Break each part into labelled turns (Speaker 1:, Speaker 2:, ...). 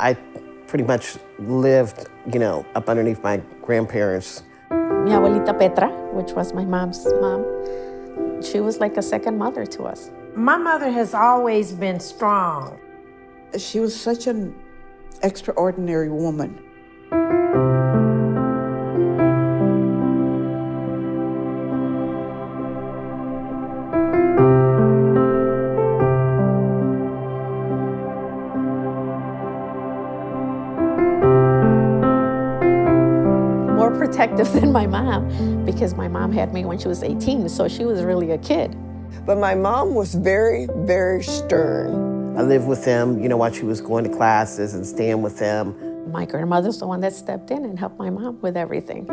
Speaker 1: I pretty much lived, you know, up underneath my grandparents.
Speaker 2: Mi abuelita Petra, which was my mom's mom, she was like a second mother to us.
Speaker 3: My mother has always been strong.
Speaker 4: She was such an extraordinary woman.
Speaker 2: More protective than my mom because my mom had me when she was 18, so she was really a kid.
Speaker 5: But my mom was very, very stern.
Speaker 1: I lived with them, you know, while she was going to classes and staying with them.
Speaker 2: My grandmother's the one that stepped in and helped my mom with everything.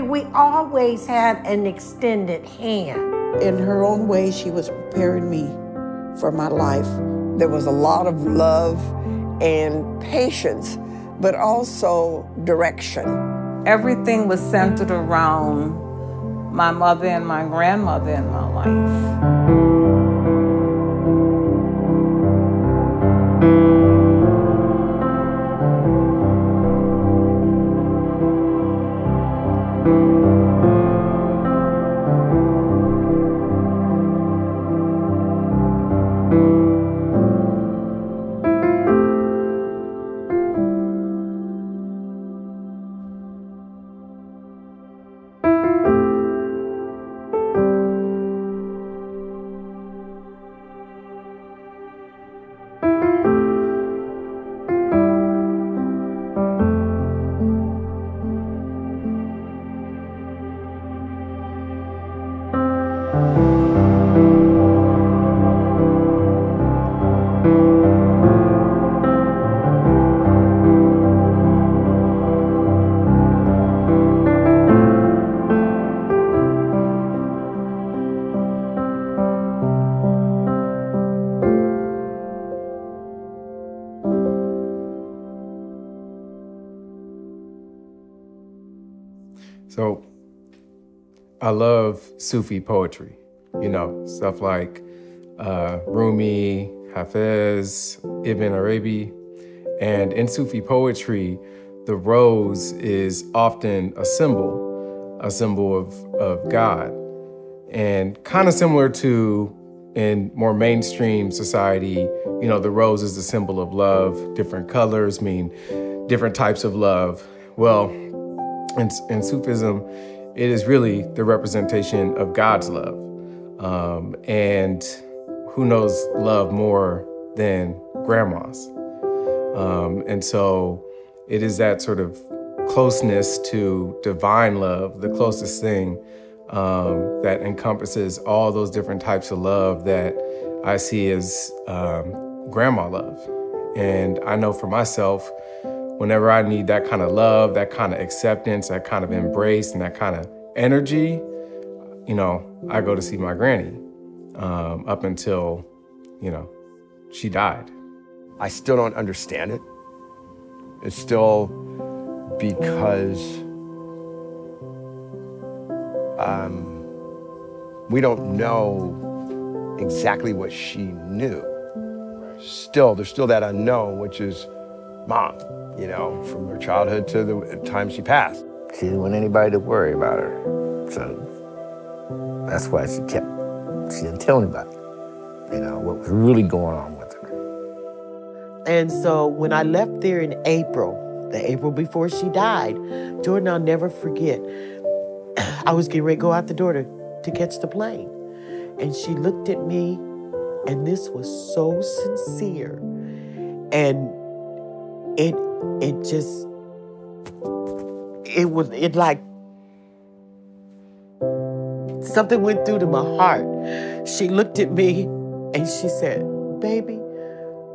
Speaker 3: Mean, we always had an extended hand.
Speaker 4: In her own way, she was preparing me for my life.
Speaker 5: There was a lot of love and patience, but also direction.
Speaker 6: Everything was centered around my mother and my grandmother in my life.
Speaker 7: So I love Sufi poetry, you know, stuff like uh, Rumi, Hafez, Ibn Arabi. And in Sufi poetry, the rose is often a symbol, a symbol of, of God. And kind of similar to in more mainstream society, you know, the rose is the symbol of love. Different colors mean different types of love. Well, in, in Sufism, it is really the representation of God's love. Um, and who knows love more than grandmas? Um, and so it is that sort of closeness to divine love, the closest thing um, that encompasses all those different types of love that I see as um, grandma love. And I know for myself, whenever I need that kind of love, that kind of acceptance, that kind of embrace, and that kind of energy, you know, I go to see my granny um, up until, you know, she died.
Speaker 8: I still don't understand it. It's still because um, we don't know exactly what she knew. Still, there's still that unknown, which is mom, you know, from her childhood to the time she passed.
Speaker 9: She didn't want anybody to worry about her. So that's why she kept, she didn't tell anybody, you know, what was really going on with her.
Speaker 10: And so when I left there in April, the April before she died, Jordan, I'll never forget. I was getting ready to go out the door to, to catch the plane. And she looked at me, and this was so sincere. And it it just it was it like something went through to my heart. She looked at me and she said, Baby,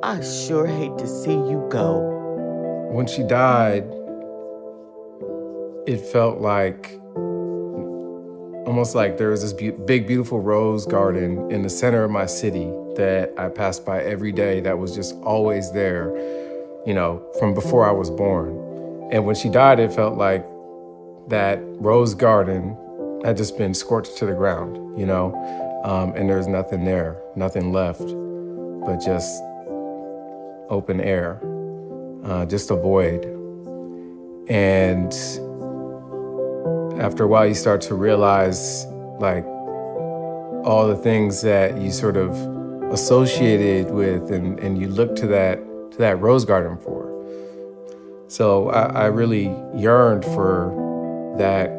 Speaker 10: I sure hate to see you go.
Speaker 7: When she died, it felt like almost like there was this be- big, beautiful rose garden in the center of my city, that I passed by every day that was just always there, you know, from before I was born. And when she died, it felt like that rose garden had just been scorched to the ground, you know, um, and there's nothing there, nothing left, but just open air, uh, just a void. And after a while, you start to realize, like, all the things that you sort of associated with and, and you look to that to that rose garden for. So I, I really yearned for that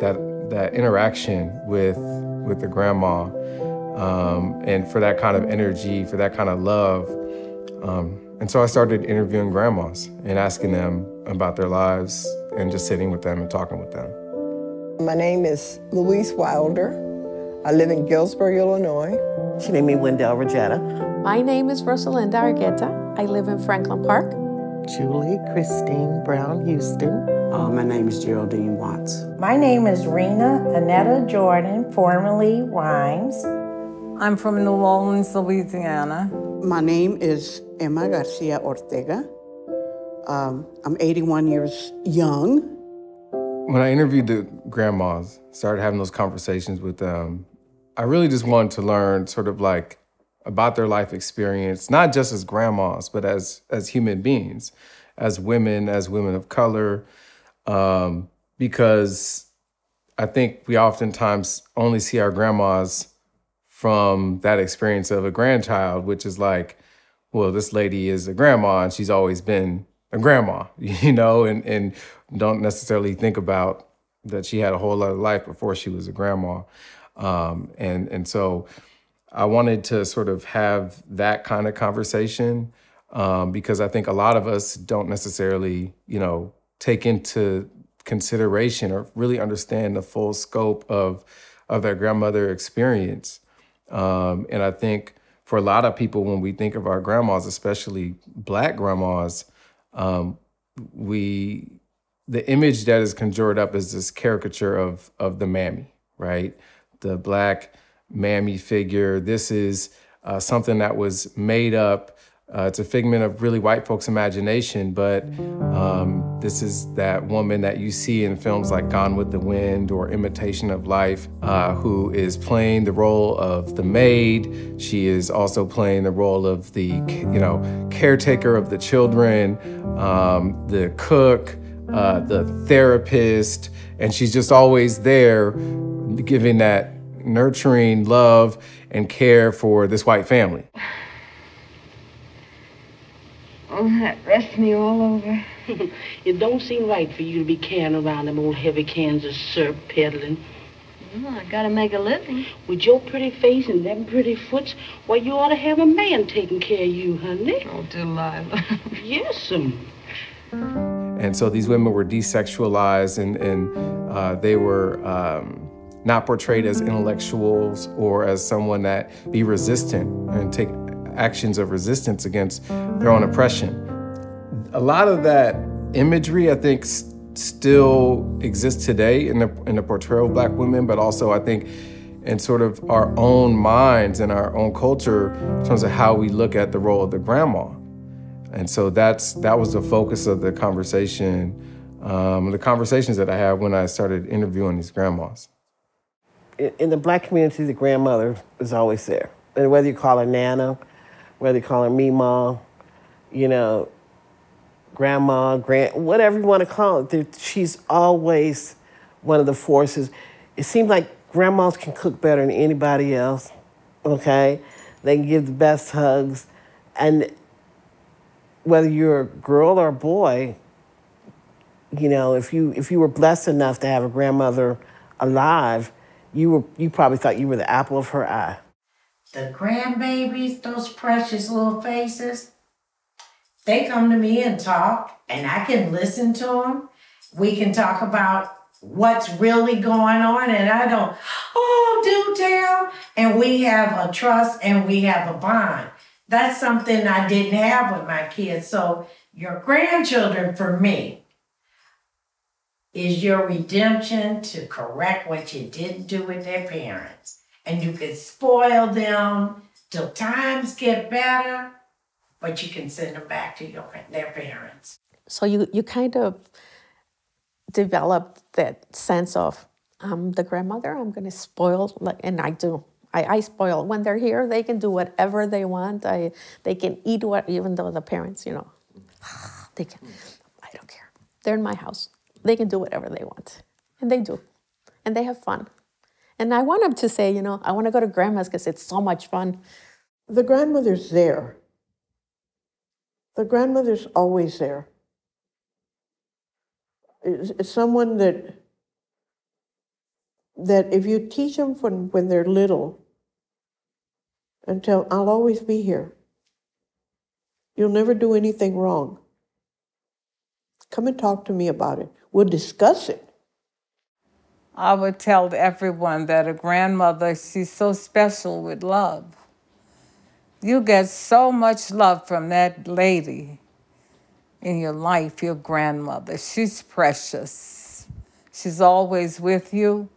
Speaker 7: that that interaction with with the grandma um, and for that kind of energy, for that kind of love. Um, and so I started interviewing grandmas and asking them about their lives and just sitting with them and talking with them.
Speaker 5: My name is Louise Wilder. I live in Galesburg, Illinois.
Speaker 1: She named me Wendell Rogetta.
Speaker 2: My name is Rosalinda Argueta. I live in Franklin Park.
Speaker 10: Julie Christine Brown Houston.
Speaker 11: Uh, my name is Geraldine Watts.
Speaker 3: My name is Rena Anetta Jordan, formerly Rhymes.
Speaker 6: I'm from New Orleans, Louisiana.
Speaker 11: My name is Emma Garcia Ortega. Um, I'm 81 years young.
Speaker 7: When I interviewed the grandmas, started having those conversations with them, I really just wanted to learn sort of like about their life experience, not just as grandmas, but as as human beings, as women, as women of color, um, because I think we oftentimes only see our grandmas from that experience of a grandchild, which is like, well, this lady is a grandma and she's always been a grandma, you know, and and don't necessarily think about that she had a whole lot of life before she was a grandma. Um, and and so I wanted to sort of have that kind of conversation um, because I think a lot of us don't necessarily, you know, take into consideration or really understand the full scope of of their grandmother experience. Um, and I think for a lot of people, when we think of our grandmas, especially Black grandmas, um, we the image that is conjured up is this caricature of of the mammy, right? The black mammy figure. This is uh, something that was made up. Uh, it's a figment of really white folks' imagination, but um, this is that woman that you see in films like Gone with the Wind or Imitation of Life, uh, who is playing the role of the maid. She is also playing the role of the, you know, caretaker of the children, um, the cook, uh, the therapist, and she's just always there, giving that nurturing love and care for this white family.
Speaker 12: Oh, that rests me all over. it don't seem right for you to be carrying around them old heavy cans of syrup peddling.
Speaker 13: Well, I gotta make a living.
Speaker 12: With your pretty face and them pretty foots, why, you ought to have a man taking care of you, honey.
Speaker 13: Oh, Delilah.
Speaker 12: Yes'm.
Speaker 7: And so these women were desexualized and, and uh, they were um, not portrayed as intellectuals or as someone that be resistant and take actions of resistance against their own oppression. A lot of that imagery, I think, still exists today in the, in the portrayal of Black women, but also I think in sort of our own minds and our own culture in terms of how we look at the role of the grandma. And so that's that was the focus of the conversation, um, the conversations that I had when I started interviewing these grandmas.
Speaker 1: In, the black community, the grandmother is always there. And whether you call her Nana, whether you call her Mima, you know, grandma, grand, whatever you want to call it, she's always one of the forces. It seems like grandmas can cook better than anybody else, okay? They can give the best hugs. And whether you're a girl or a boy, you know, if you if you were blessed enough to have a grandmother alive, you were you probably thought you were the apple of her eye.
Speaker 3: The grandbabies, those precious little faces, they come to me and talk, and I can listen to them. We can talk about what's really going on, and I don't, oh, do tell. And we have a trust and we have a bond. That's something I didn't have with my kids. So, your grandchildren for me is your redemption to correct what you didn't do with their parents. and you can spoil them till times get better, but you can send them back to your their parents.
Speaker 2: So you, you kind of develop that sense of I'm the grandmother, I'm gonna spoil, like, and I do. I, I spoil. When they're here, they can do whatever they want. I, they can eat what, even though the parents, you know, they can. I don't care. They're in my house. They can do whatever they want, and they do, and they have fun. And I want them to say, you know, I want to go to grandma's because it's so much fun.
Speaker 4: The grandmother's there. The grandmother's always there. It's, someone that that if you teach them when, when they're little until I'll always be here. You'll never do anything wrong. Come and talk to me about it. We'll discuss it.
Speaker 6: I would tell everyone that a grandmother, she's so special with love. You get so much love from that lady in your life, your grandmother. She's precious. She's always with you.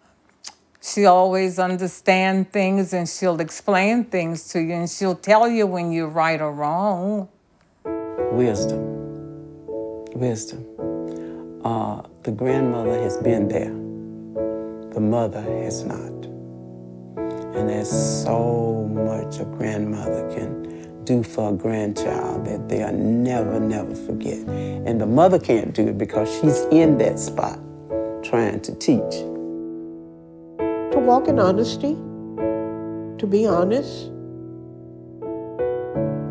Speaker 6: She always understands things and she'll explain things to you and she'll tell you when you're right or wrong.
Speaker 14: Wisdom. Wisdom. Uh, the grandmother has been there, the mother has not. And there's so much a grandmother can do for a grandchild that they'll never, never forget. And the mother can't do it because she's in that spot trying to teach
Speaker 4: to walk in honesty, to be honest,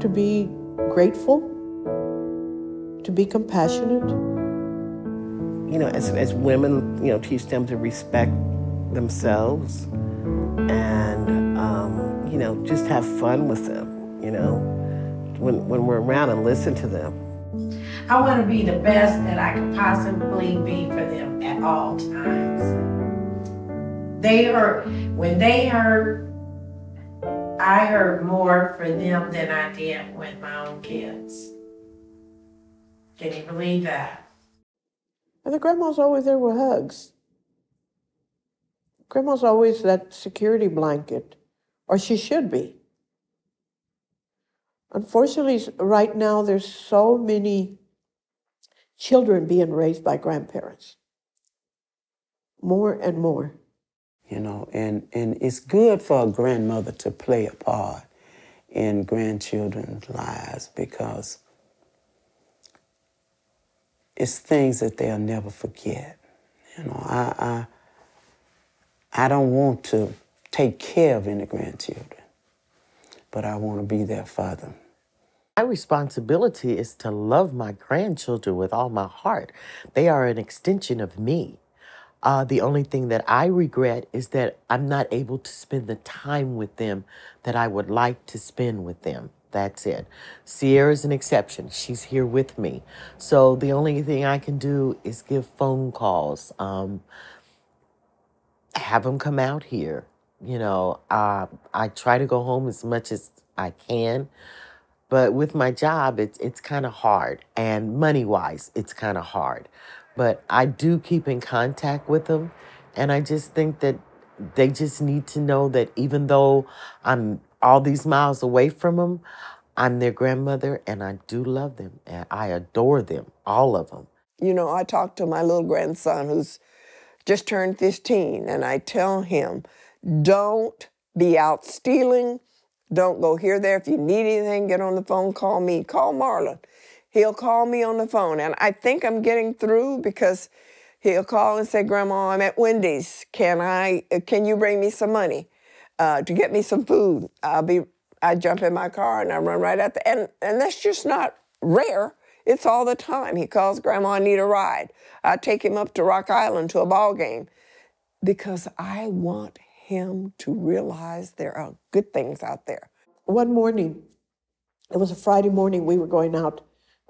Speaker 4: to be grateful, to be compassionate.
Speaker 1: You know, as, as women, you know, teach them to respect themselves and, um, you know, just have fun with them, you know, when, when we're around and listen to them.
Speaker 3: I want to be the best that I could possibly be for them at all times. They heard, when they heard, I heard more for them than I did with my own kids. Can you believe that?
Speaker 4: And the grandma's always there with hugs. Grandma's always that security blanket, or she should be. Unfortunately, right now, there's so many children being raised by grandparents. More and more
Speaker 14: you know, and, and it's good for a grandmother to play a part in grandchildren's lives because it's things that they'll never forget. You know, I, I, I don't want to take care of any grandchildren, but I want to be there father.
Speaker 10: My responsibility is to love my grandchildren with all my heart. They are an extension of me. Uh, the only thing that I regret is that I'm not able to spend the time with them that I would like to spend with them. That's it. Sierra's an exception. She's here with me. So the only thing I can do is give phone calls, um, have them come out here. You know, uh, I try to go home as much as I can. But with my job, it's it's kind of hard, and money wise, it's kind of hard. But I do keep in contact with them. And I just think that they just need to know that even though I'm all these miles away from them, I'm their grandmother and I do love them and I adore them, all of them.
Speaker 5: You know, I talk to my little grandson who's just turned 15 and I tell him, don't be out stealing. Don't go here, there. If you need anything, get on the phone, call me. Call Marlon he'll call me on the phone. And I think I'm getting through because he'll call and say, Grandma, I'm at Wendy's. Can I, uh, can you bring me some money uh, to get me some food? I'll be, I jump in my car and I run right out there. and, and that's just not rare. It's all the time. He calls, Grandma, I need a ride. I take him up to Rock Island to a ball game because I want him to realize there are good things out there.
Speaker 4: One morning, it was a Friday morning, we were going out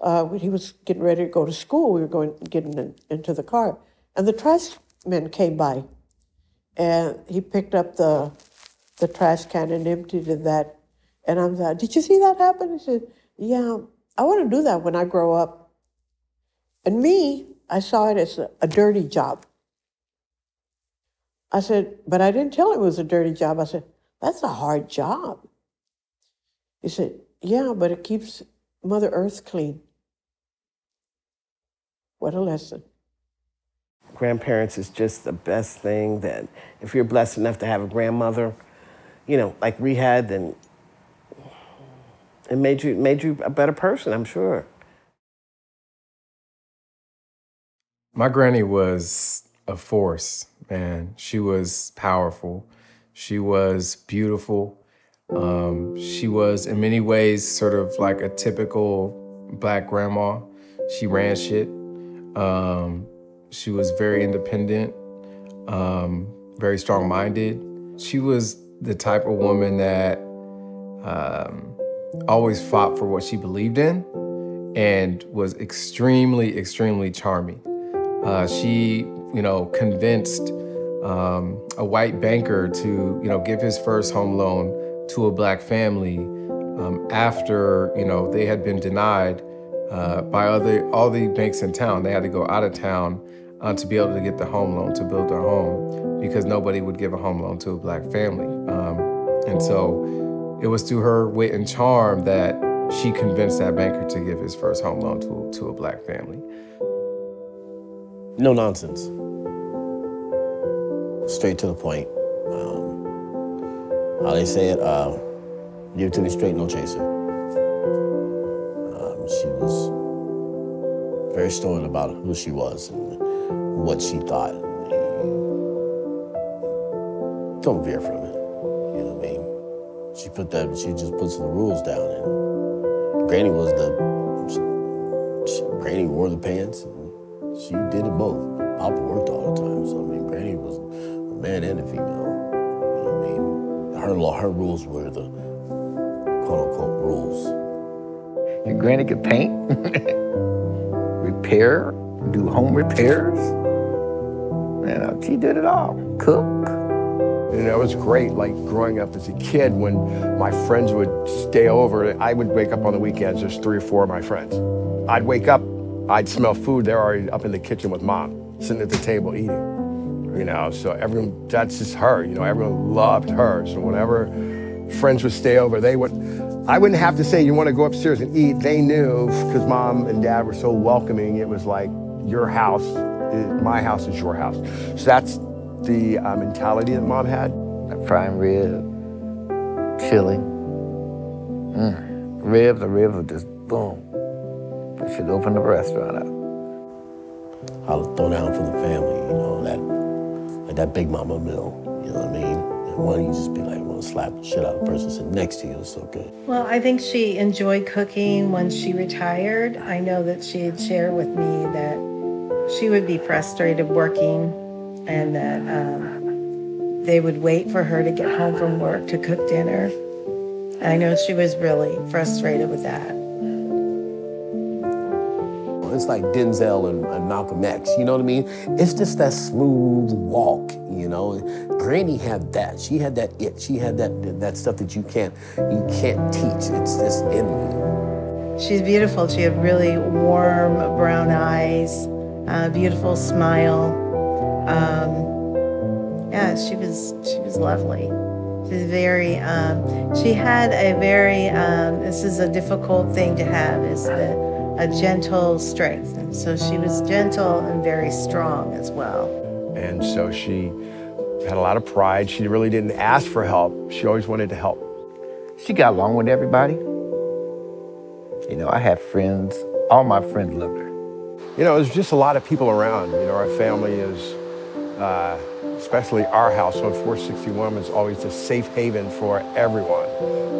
Speaker 4: uh, when he was getting ready to go to school, we were going getting in, into the car, and the trash men came by, and he picked up the the trash can and emptied it that. And I'm like, "Did you see that happen?" He said, "Yeah, I want to do that when I grow up." And me, I saw it as a, a dirty job. I said, but I didn't tell him it was a dirty job. I said, That's a hard job. He said, Yeah, but it keeps Mother Earth clean. What a lesson.
Speaker 1: Grandparents is just the best thing that if you're blessed enough to have a grandmother, you know, like rehab and it made you made you a better person, I'm sure.
Speaker 7: My granny was a force, man. She was powerful. She was beautiful. Um, she was, in many ways, sort of like a typical black grandma. She ran shit. Um, she was very independent, um, very strong minded. She was the type of woman that um, always fought for what she believed in and was extremely, extremely charming. Uh, she, you know, convinced um, a white banker to, you know, give his first home loan to a black family um, after, you know, they had been denied uh, by other all the banks in town. They had to go out of town uh, to be able to get the home loan to build their home because nobody would give a home loan to a black family. Um, and so it was through her wit and charm that she convinced that banker to give his first home loan to, to a black family.
Speaker 15: No nonsense. Straight to the point. Um, how they say it, uh, give it to me straight, no chaser. Um, she was very stern about who she was and what she thought. Don't veer from it. You know what I mean? She put that, she just puts the rules down. And Granny was the, she, Granny wore the pants and she did it both. Papa worked all the time. So, I mean, Granny was a man and a female. You know what I mean? Her law, her rules were the quote unquote rules.
Speaker 9: Your granny could paint, repair, do home repairs. Man, uh, she did it all. Cook.
Speaker 8: And it was great, like growing up as a kid when my friends would stay over. I would wake up on the weekends, there's three or four of my friends. I'd wake up, I'd smell food, they're already up in the kitchen with mom, sitting at the table eating. You know, so everyone, that's just her, you know, everyone loved her. So whenever friends would stay over, they would, I wouldn't have to say, you want to go upstairs and eat. They knew, because mom and dad were so welcoming, it was like, your house, my house is your house. So that's the uh, mentality that mom had.
Speaker 9: A prime rib, chili. Mm. Ribs, the ribs would just boom. They should open the restaurant up.
Speaker 15: I'll throw down for the family, you know, that like that Big Mama meal, you know what I mean? And one you just be like, want to slap the shit out of the person sitting next to you. It's so good.
Speaker 16: Well, I think she enjoyed cooking when she retired. I know that she had shared with me that she would be frustrated working and that um, they would wait for her to get home from work to cook dinner. I know she was really frustrated with that.
Speaker 15: It's like Denzel and, and, Malcolm X, you know what I mean? It's just that smooth walk, you know. Granny had that. She had that it. She had that that stuff that you can't you can't teach. It's just in you.
Speaker 16: She's beautiful. She had really warm brown eyes, uh, beautiful smile. Um, yeah, she was she was lovely. She's very. Um, she had a very. Um, this is a difficult thing to have. Is the a gentle strength. And so she was gentle and very strong as well.
Speaker 8: And so she had a lot of pride. She really didn't ask for help. She always wanted to help.
Speaker 9: She got along with everybody. You know, I have friends. All my friends loved her.
Speaker 8: You know, there's just a lot of people around. You know, our family is, uh, especially our house household, 461 was always a safe haven for everyone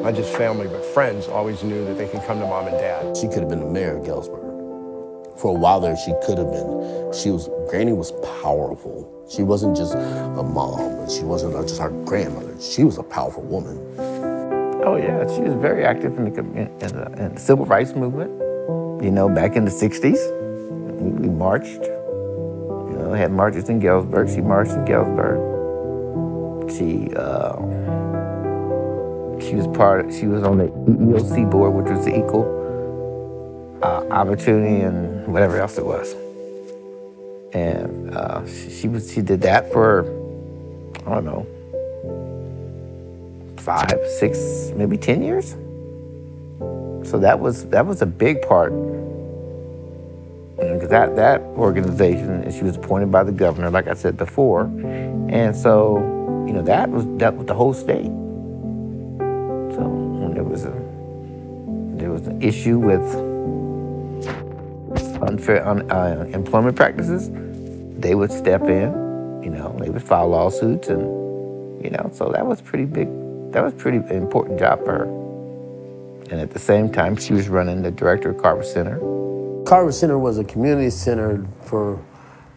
Speaker 8: not just family, but friends always knew that they could come to mom and dad.
Speaker 15: She could have been the mayor of Galesburg. For a while there, she could have been. She was, Granny was powerful. She wasn't just a mom, she wasn't just our grandmother. She was a powerful woman.
Speaker 9: Oh yeah, she was very active in the, in the, in the civil rights movement. You know, back in the 60s, we, marched. You know, had marches in Galesburg. She marched in Galesburg. She, uh, she was part. Of, She was on the EEOC board, which was the Equal uh, Opportunity and whatever else it was. And uh, she, she was. She did that for I don't know five, six, maybe 10 years. So that was that was a big part. Because that, that organization, she was appointed by the governor, like I said before. And so, you know, that was dealt with the whole state. So when there was a there was an issue with unfair un, uh, employment practices, they would step in, you know, they would file lawsuits and, you know, so that was pretty big, that was pretty important job for her. And at the same time, she was running the director of Carver Center.
Speaker 15: Carver Center was a community center for,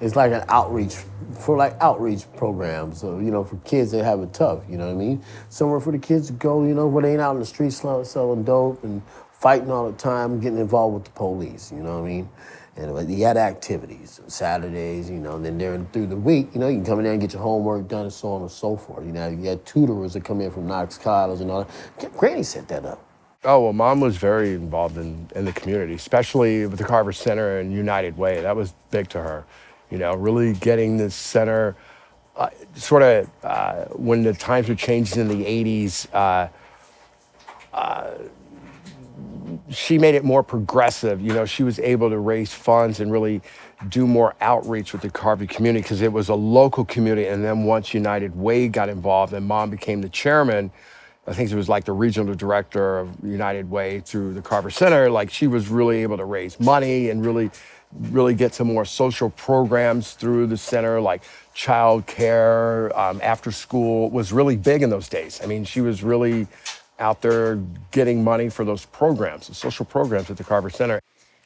Speaker 15: it's like an outreach, for like outreach programs, so, you know, for kids that have it tough, you know what I mean? Somewhere for the kids to go, you know, where they ain't out in the streets selling dope and fighting all the time, getting involved with the police, you know what I mean? And you had activities, Saturdays, you know, and then during through the week, you know, you can come in there and get your homework done and so on and so forth. You know, you had tutors that come in from Knox College and all that. Granny set that up.
Speaker 8: Oh, well, mom was very involved in, in the community, especially with the Carver Center and United Way. That was big to her. You know, really getting the center, uh, sort of uh, when the times were changing in the 80s, uh, uh, she made it more progressive. You know, she was able to raise funds and really do more outreach with the Carver community because it was a local community. And then once United Way got involved and mom became the chairman, I think she was like the regional director of United Way through the Carver Center, like she was really able to raise money and really, really get some more social programs through the center, like child care, um, after school was really big in those days. I mean, she was really out there getting money for those programs, the social programs at the Carver Center.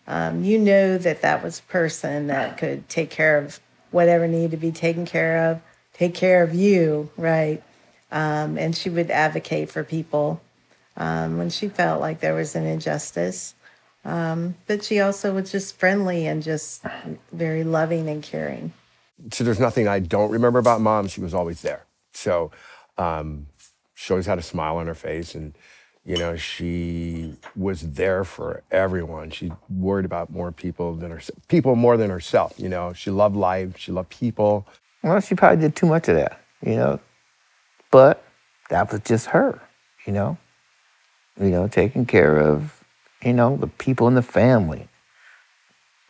Speaker 16: Um, you know that that was a person that could take care of whatever needed to be taken care of, take care of you, right? Um, and she would advocate for people um, when she felt like there was an injustice. Um, but she also was just friendly and just very loving and caring.
Speaker 8: So there's nothing I don't remember about mom. She was always there. So um, she always had a smile on her face and you know she was there for everyone she worried about more people than her people more than herself you know she loved life she loved people
Speaker 9: well she probably did too much of that you know but that was just her you know you know taking care of you know the people in the family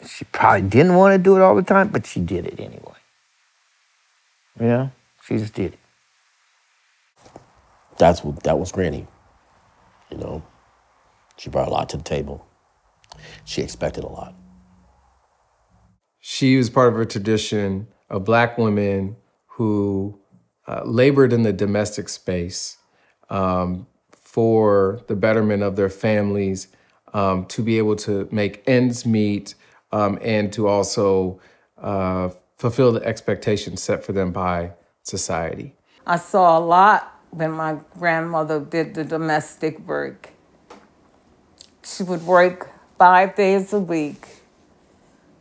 Speaker 9: she probably didn't want to do it all the time but she did it anyway you know she just did it
Speaker 15: that's what that was Granny. You know, she brought a lot to the table. She expected a lot.
Speaker 7: She was part of a tradition of black women who uh, labored in the domestic space um, for the betterment of their families, um, to be able to make ends meet, um, and to also uh, fulfill the expectations set for them by society.
Speaker 6: I saw a lot when my grandmother did the domestic work. She would work five days a week.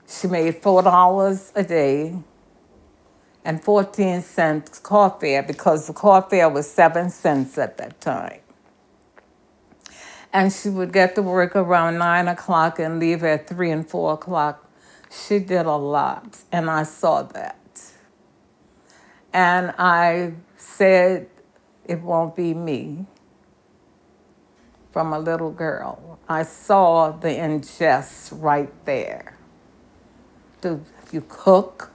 Speaker 6: She made four dollars a day and 14 cents car fare because the car fare was seven cents at that time. And she would get to work around nine o'clock and leave at three and four o'clock. She did a lot, and I saw that. And I said, it won't be me from a little girl. I saw the ingest right there. Do you cook,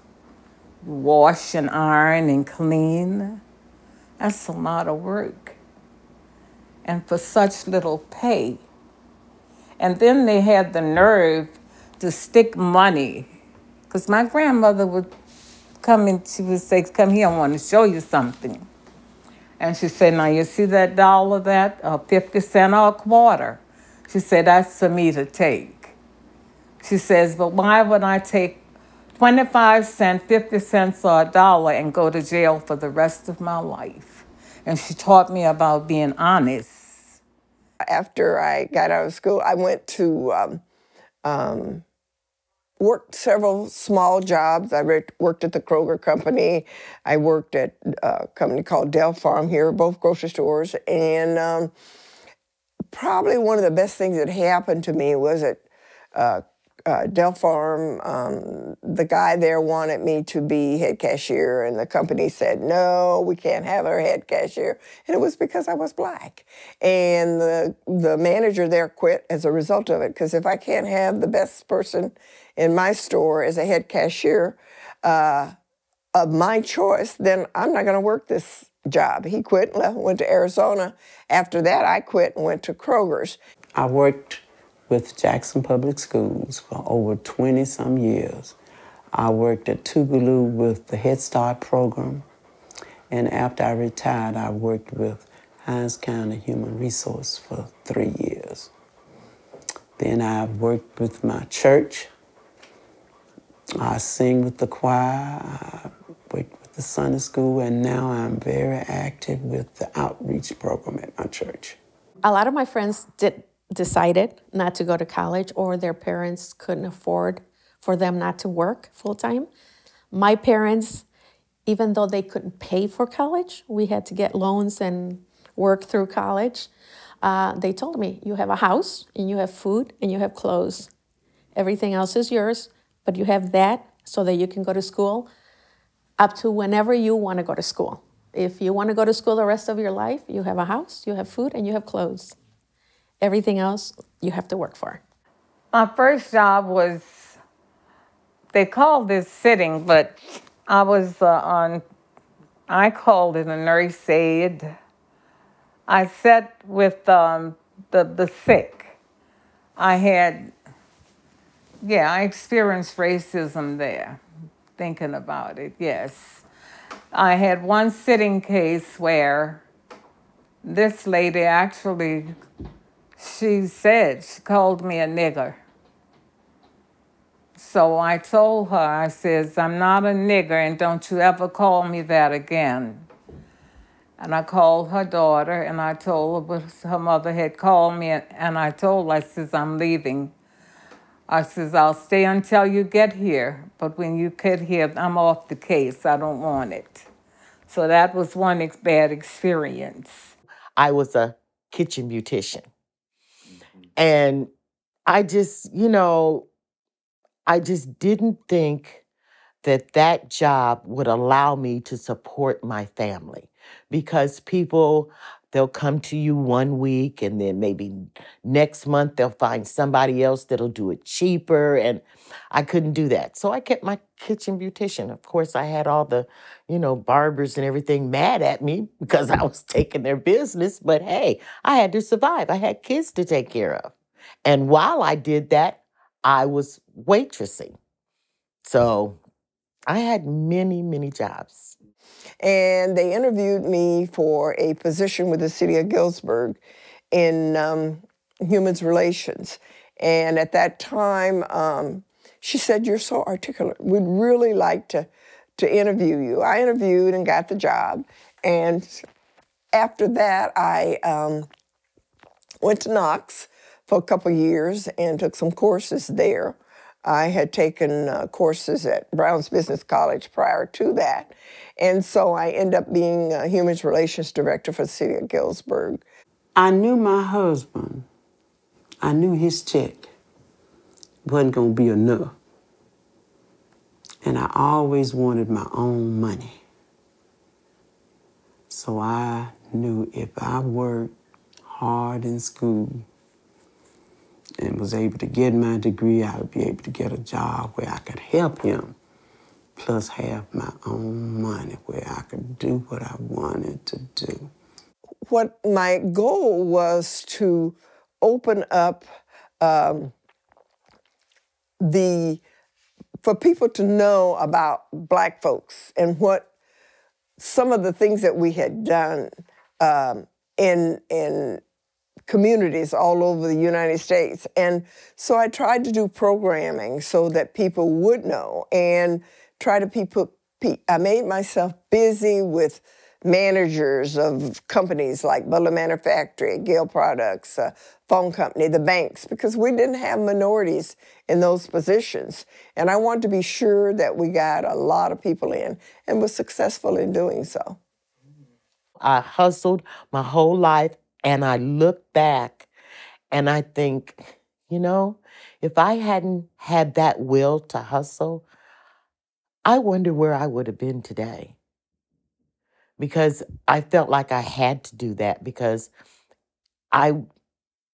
Speaker 6: wash and iron and clean, that's a lot of work. And for such little pay. And then they had the nerve to stick money. Because my grandmother would come and she would say, Come here, I want to show you something. And she said, Now you see that dollar, that uh, 50 cent or a quarter? She said, That's for me to take. She says, But why would I take 25 cents, 50 cents, or a dollar and go to jail for the rest of my life? And she taught me about being honest.
Speaker 5: After I got out of school, I went to um, um, worked several small jobs. I worked at the Kroger Company. I worked at a company called Dell Farm here, both grocery stores. And um, probably one of the best things that happened to me was at uh, uh, Del Farm, um, the guy there wanted me to be head cashier, and the company said, no, we can't have her head cashier. And it was because I was black. And the, the manager there quit as a result of it, because if I can't have the best person in my store as a head cashier uh, of my choice, then I'm not going to work this job. He quit and left, went to Arizona. After that, I quit and went to Kroger's.
Speaker 14: I worked with Jackson Public Schools for over 20 some years. I worked at Tougaloo with the Head Start program, and after I retired, I worked with Hinds County Human Resource for three years. Then I worked with my church. I sing with the choir. I worked with the Sunday school, and now I'm very active with the outreach program at my church.
Speaker 2: A lot of my friends did decided not to go to college or their parents couldn't afford for them not to work full time. My parents, even though they couldn't pay for college, we had to get loans and work through college. Uh, they told me, you have a house and you have food and you have clothes. Everything else is yours, but you have that so that you can go to school up to whenever you want to go to school. If you want to go to school the rest of your life, you have a house, you have food, and you have clothes. Everything else you have to work for.
Speaker 6: My first job was, they called this sitting, but I was uh, on, I called it a nurse aide. I sat with um, the, the sick. I had, yeah, I experienced racism there, thinking about it, yes. I had one sitting case where this lady actually she said, she called me a nigger. So I told her, I says, I'm not a nigger and don't you ever call me that again. And I called her daughter and I told her her mother had called me and I told her, I says, I'm leaving. I says, I'll stay until you get here, but when you get here, I'm off the case. I don't want it. So that was one ex- bad experience.
Speaker 10: I was a kitchen beautician. And I just, you know, I just didn't think that that job would allow me to support my family because people they'll come to you one week and then maybe next month they'll find somebody else that'll do it cheaper and I couldn't do that. So I kept my kitchen beautician. Of course, I had all the, you know, barbers and everything mad at me because I was taking their business, but hey, I had to survive. I had kids to take care of. And while I did that, I was waitressing. So I had many, many jobs.
Speaker 5: And they interviewed me for a position with the city of Galesburg in um, human relations. And at that time, um, she said, You're so articulate. We'd really like to, to interview you. I interviewed and got the job. And after that, I um, went to Knox for a couple years and took some courses there. I had taken uh, courses at Brown's Business College prior to that. And so I ended up being a Human Relations Director for the City of Galesburg.
Speaker 14: I knew my husband, I knew his check wasn't going to be enough. And I always wanted my own money. So I knew if I worked hard in school and was able to get my degree, I would be able to get a job where I could help him, plus have my own money where I could do what I wanted to do.
Speaker 5: What my goal was to open up um, the for people to know about black folks and what some of the things that we had done um, in in communities all over the United States. And so I tried to do programming so that people would know and try to people. I made myself busy with managers of companies like Butler Manufacturing, Gale Products, uh, phone company, the banks, because we didn't have minorities in those positions. And I wanted to be sure that we got a lot of people in and was successful in doing so.
Speaker 10: I hustled my whole life and I look back and I think, you know, If I hadn't had that will to hustle, I wonder where I would have been today. Because I felt like I had to do that because I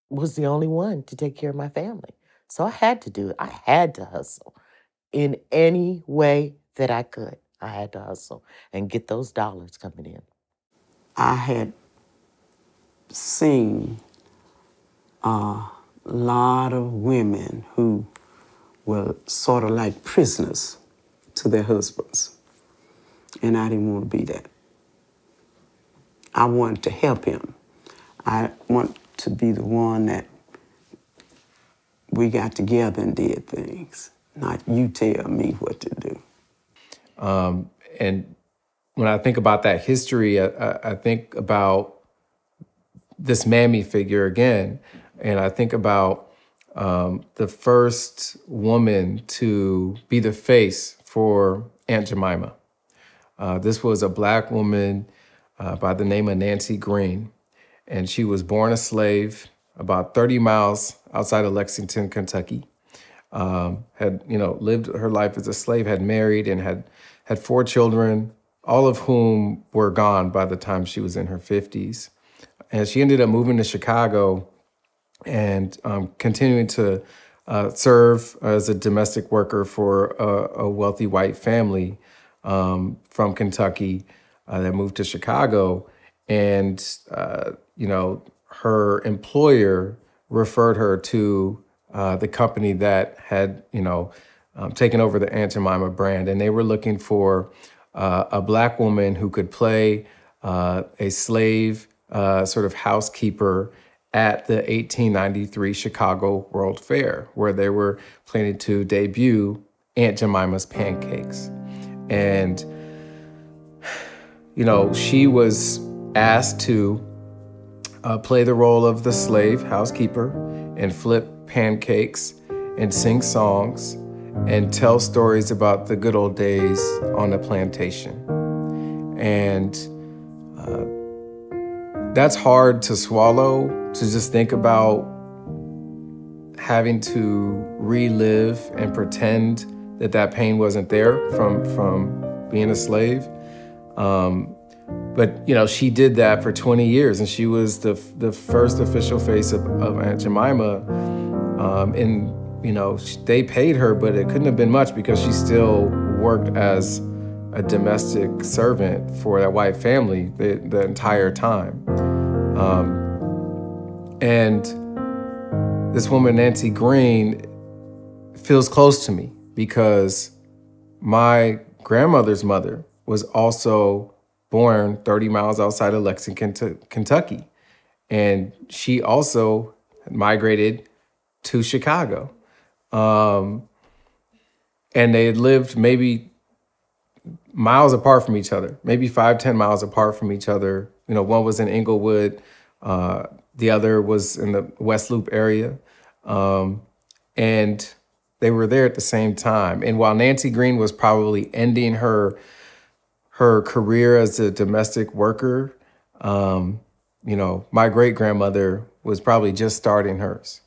Speaker 10: was the only one to take care of my family. So I had to do it. I had to hustle in any way that I could. I had to hustle and get those dollars coming in.
Speaker 14: I had seen a lot of women who were sort of like prisoners to their husbands. And I didn't want to be that. I wanted to help him. I want to be the one that we got together and did things, not you tell me what to do.
Speaker 7: Um, and when I think about that history, I, I, think about this mammy figure again, and I think about um, the first woman to be the face for Aunt Jemima. Uh, this was a black woman uh, by the name of Nancy Green, and she was born a slave about 30 miles outside of Lexington, Kentucky. Um, had you know lived her life as a slave, had married, and had had four children, all of whom were gone by the time she was in her 50s. And she ended up moving to Chicago and um, continuing to uh, serve as a domestic worker for a, a wealthy white family um, from Kentucky uh, that moved to Chicago. And, uh, you know, her employer referred her to uh, the company that had, you know, um, taken over the Aunt Jemima brand. And they were looking for uh, a black woman who could play uh, a slave uh, sort of housekeeper at the 1893 Chicago World Fair, where they were planning to debut Aunt Jemima's Pancakes. And, you know, she was asked to uh, play the role of the slave housekeeper and flip pancakes and sing songs and tell stories about the good old days on the plantation. And uh, that's hard to swallow, to just think about having to relive and pretend that that pain wasn't there from, from being a slave. Um, but you know, she did that for 20 years, and she was the the first official face of, of Aunt Jemima. Um, and you know, they paid her, but it couldn't have been much because she still worked as a domestic servant for that white family the, the entire time. Um, and this woman, Nancy Green, feels close to me because my grandmother's mother was also born 30 miles outside of Lexington, Kentucky. And she also migrated to Chicago. Um, and they had lived maybe miles apart from each other, maybe five, ten miles apart from each other. You know, one was in Englewood, uh, the other was in the West Loop area. Um, and they were there at the same time. And while Nancy Green was probably ending her her career as a domestic worker, um, you know, my great grandmother was probably just starting hers.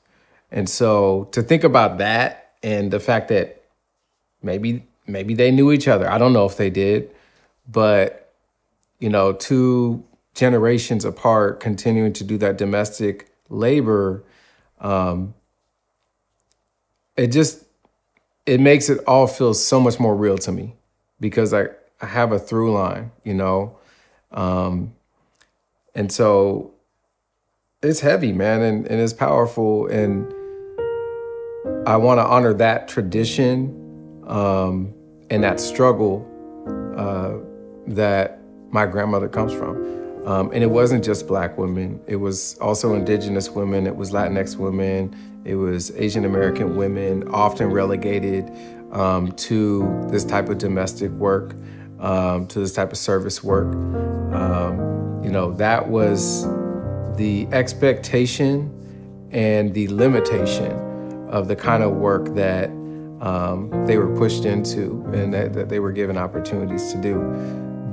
Speaker 7: And so to think about that and the fact that maybe maybe they knew each other. I don't know if they did, but you know, two generations apart, continuing to do that domestic labor, um, it just it makes it all feel so much more real to me because I, I have a through line, you know. Um, and so it's heavy, man, and, and it's powerful. And I want to honor that tradition um, and that struggle uh, that my grandmother comes from. Um, and it wasn't just black women, it was also indigenous women, it was Latinx women, it was Asian American women, often relegated um, to this type of domestic work, um, to this type of service work. Um, you know, that was the expectation and the limitation of the kind of work that um, they were pushed into and that, that they were given opportunities to do.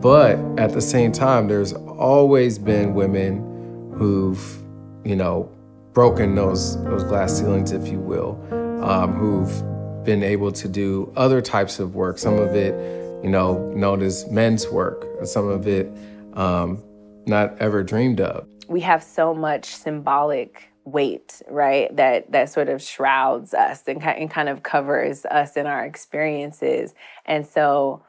Speaker 7: But at the same time, there's always been women who've, you know, broken those those glass ceilings, if you will, um, who've been able to do other types of work. Some of it, you know, known as men's work, some of it um, not ever dreamed of.
Speaker 17: We have so much symbolic weight, right? That that sort of shrouds us and, and kind of covers us in our experiences. And so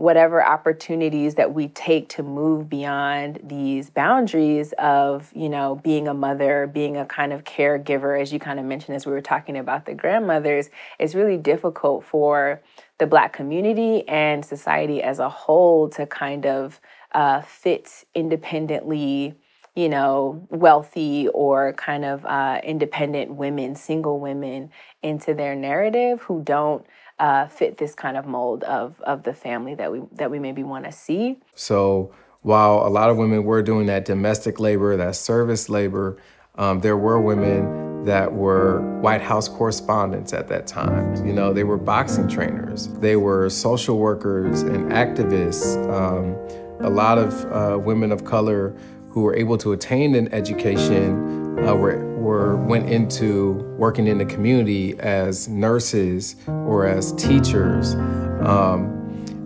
Speaker 17: whatever opportunities that we take to move beyond these boundaries of, you know, being a mother, being a kind of caregiver, as you kind of mentioned as we were talking about the grandmothers, it's really difficult for the Black community and society as a whole to kind of uh, fit independently you know, wealthy or kind of uh, independent women, single women into their narrative who don't uh, fit this kind of mold of of the family that we that we maybe want to see.
Speaker 7: So while a lot of women were doing that domestic labor, that service labor, um, there were women that were White House correspondents at that time. You know, they were boxing trainers, they were social workers and activists. Um, a lot of uh, women of color who were able to attain an education uh, were, were went into working in the community as nurses or as teachers. Um,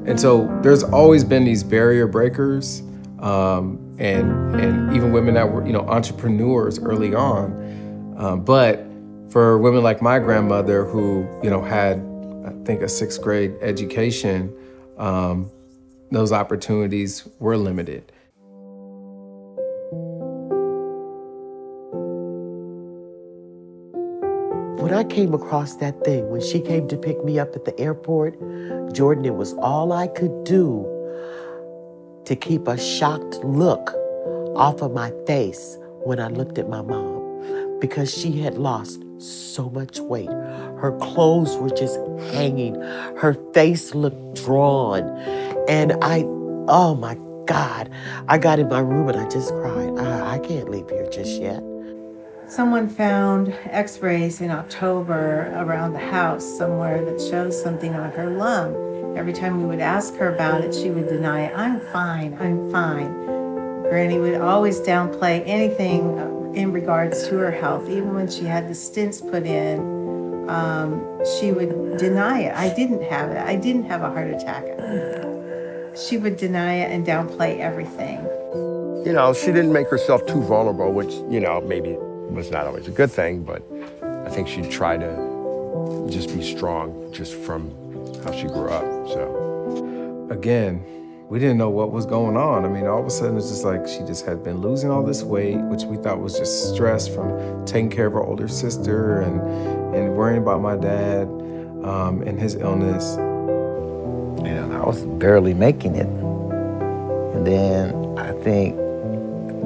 Speaker 7: and so there's always been these barrier breakers um, and, and even women that were, you know, entrepreneurs early on. Um, but for women like my grandmother who, you know, had, I think, a sixth grade education, um, those opportunities were limited.
Speaker 10: When I came across that thing, when she came to pick me up at the airport, Jordan, it was all I could do to keep a shocked look off of my face when I looked at my mom because she had lost so much weight. Her clothes were just hanging, her face looked drawn. And I, oh my God, I got in my room and I just cried. I, I can't leave here just yet.
Speaker 16: Someone found x rays in October around the house somewhere that shows something on her lung. Every time we would ask her about it, she would deny, it, I'm fine, I'm fine. Granny would always downplay anything in regards to her health. Even when she had the stints put in, um, she would deny it. I didn't have it. I didn't have a heart attack. She would deny it and downplay everything.
Speaker 8: You know, she didn't make herself too vulnerable, which, you know, maybe was not always a good thing, but I think she tried to just be strong just from how she grew up. So
Speaker 7: again, we didn't know what was going on. I mean, all of a sudden it's just like she just had been losing all this weight, which we thought was just stress from taking care of her older sister and and worrying about my dad um, and his illness.
Speaker 9: And I was barely making it. And then I think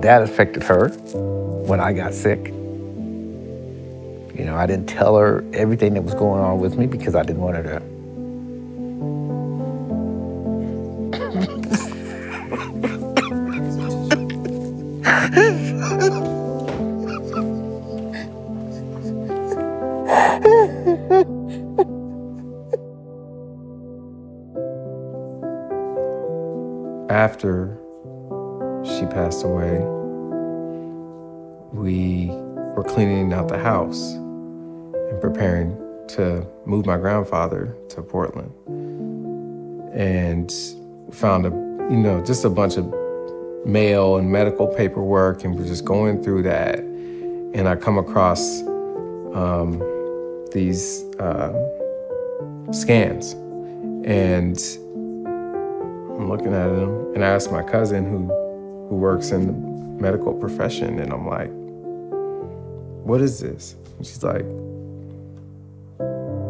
Speaker 9: that affected her when I got sick. You know, I didn't tell her everything that was going on with me because I didn't want her to.
Speaker 7: After she passed away, we were cleaning out the house and preparing to move my grandfather to Portland. And found a, you know, just a bunch of mail and medical paperwork, and we're just going through that. And I come across um, these uh, scans, and I'm looking at them, and I asked my cousin who who works in the medical profession, and I'm like, what is this? And she's like,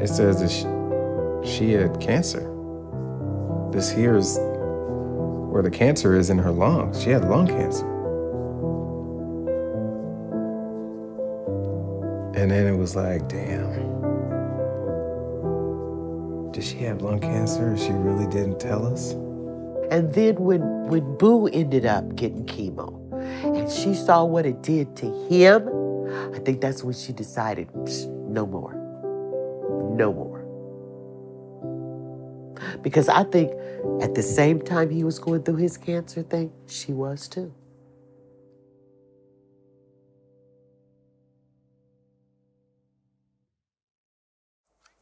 Speaker 7: it says that she, she had cancer. This here is where the cancer is in her lungs. She had lung cancer. And then it was like, damn. Did she have lung cancer? She really didn't tell us?
Speaker 10: And then when, when Boo ended up getting chemo and she saw what it did to him, I think that's when she decided no more. No more. Because I think at the same time he was going through his cancer thing, she was too.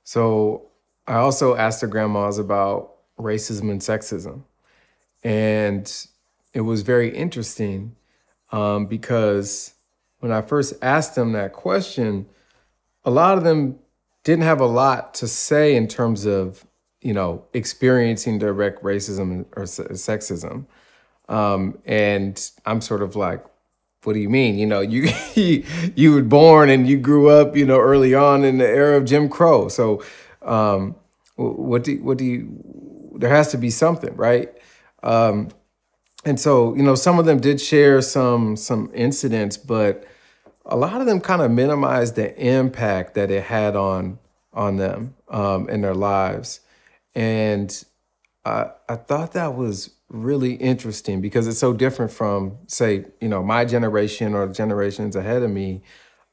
Speaker 7: So I also asked the grandmas about racism and sexism. And it was very interesting um, because when I first asked them that question, a lot of them didn't have a lot to say in terms of, you know, experiencing direct racism or sexism. Um, and I'm sort of like, what do you mean? You know, you you were born and you grew up, you know, early on in the era of Jim Crow. So, um, what do what do you? There has to be something, right? Um, and so, you know, some of them did share some some incidents, but a lot of them kind of minimized the impact that it had on on them um, in their lives, and I I thought that was really interesting because it's so different from, say, you know, my generation or generations ahead of me,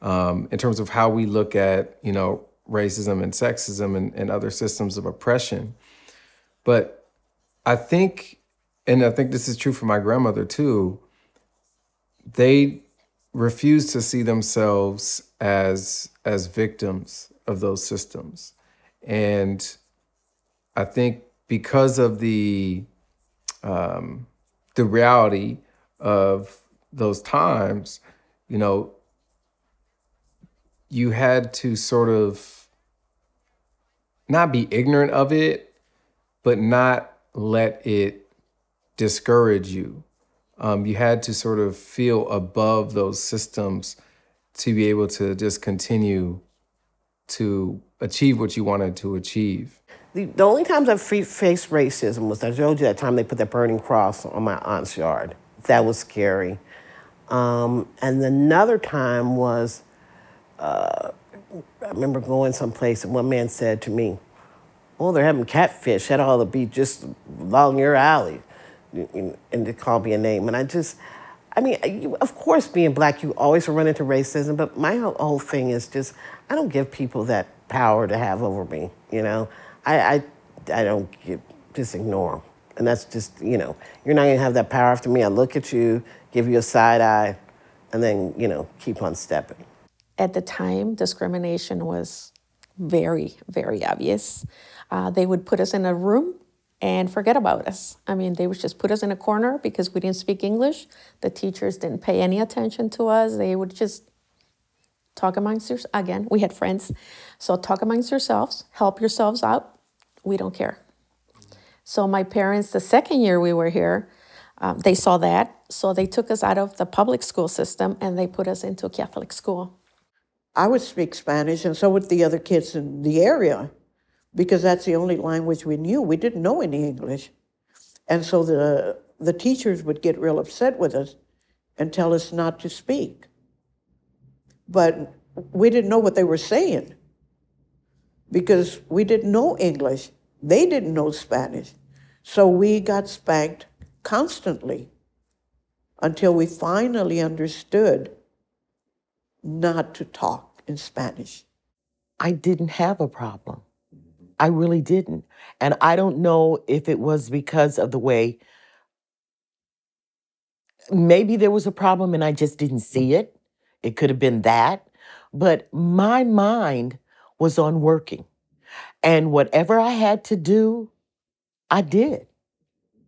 Speaker 7: um, in terms of how we look at, you know, racism and sexism and, and other systems of oppression. But I think, and I think this is true for my grandmother too, they refuse to see themselves as as victims of those systems. And I think because of the um, the reality of those times, you know, you had to sort of not be ignorant of it, but not let it discourage you. Um, you had to sort of feel above those systems to be able to just continue to achieve what you wanted to achieve.
Speaker 1: The, the only times I've faced racism was I told you that time they put that burning cross on my aunt's yard. That was scary. Um, and another time was, uh, I remember going someplace and one man said to me, "Oh, they're having catfish. That ought to be just along your alley," and they called me a name. And I just, I mean, you, of course, being black, you always run into racism. But my whole thing is just, I don't give people that power to have over me. You know, I, I, I don't get, just ignore them. And that's just, you know, you're not gonna have that power after me. I look at you, give you a side eye, and then, you know, keep on stepping.
Speaker 2: At the time, discrimination was very, very obvious. Uh, they would put us in a room and forget about us. I mean, they would just put us in a corner because we didn't speak English. The teachers didn't pay any attention to us. They would just talk amongst yourselves. Again, we had friends. So talk amongst yourselves, help yourselves out, we don't care. So my parents, the second year we were here, um, they saw that. So they took us out of the public school system and they put us into a Catholic school.
Speaker 4: I would speak Spanish, and so would the other kids in the area, because that's the only language we knew. We didn't know any English. And so the, the teachers would get real upset with us and tell us not to speak. But we didn't know what they were saying because we didn't know English. They didn't know Spanish. So we got spanked constantly until we finally understood not to talk in Spanish.
Speaker 10: I didn't have a problem. I really didn't. And I don't know if it was because of the way maybe there was a problem and I just didn't see it. It could have been that. But my mind was on working. And whatever I had to do, I did.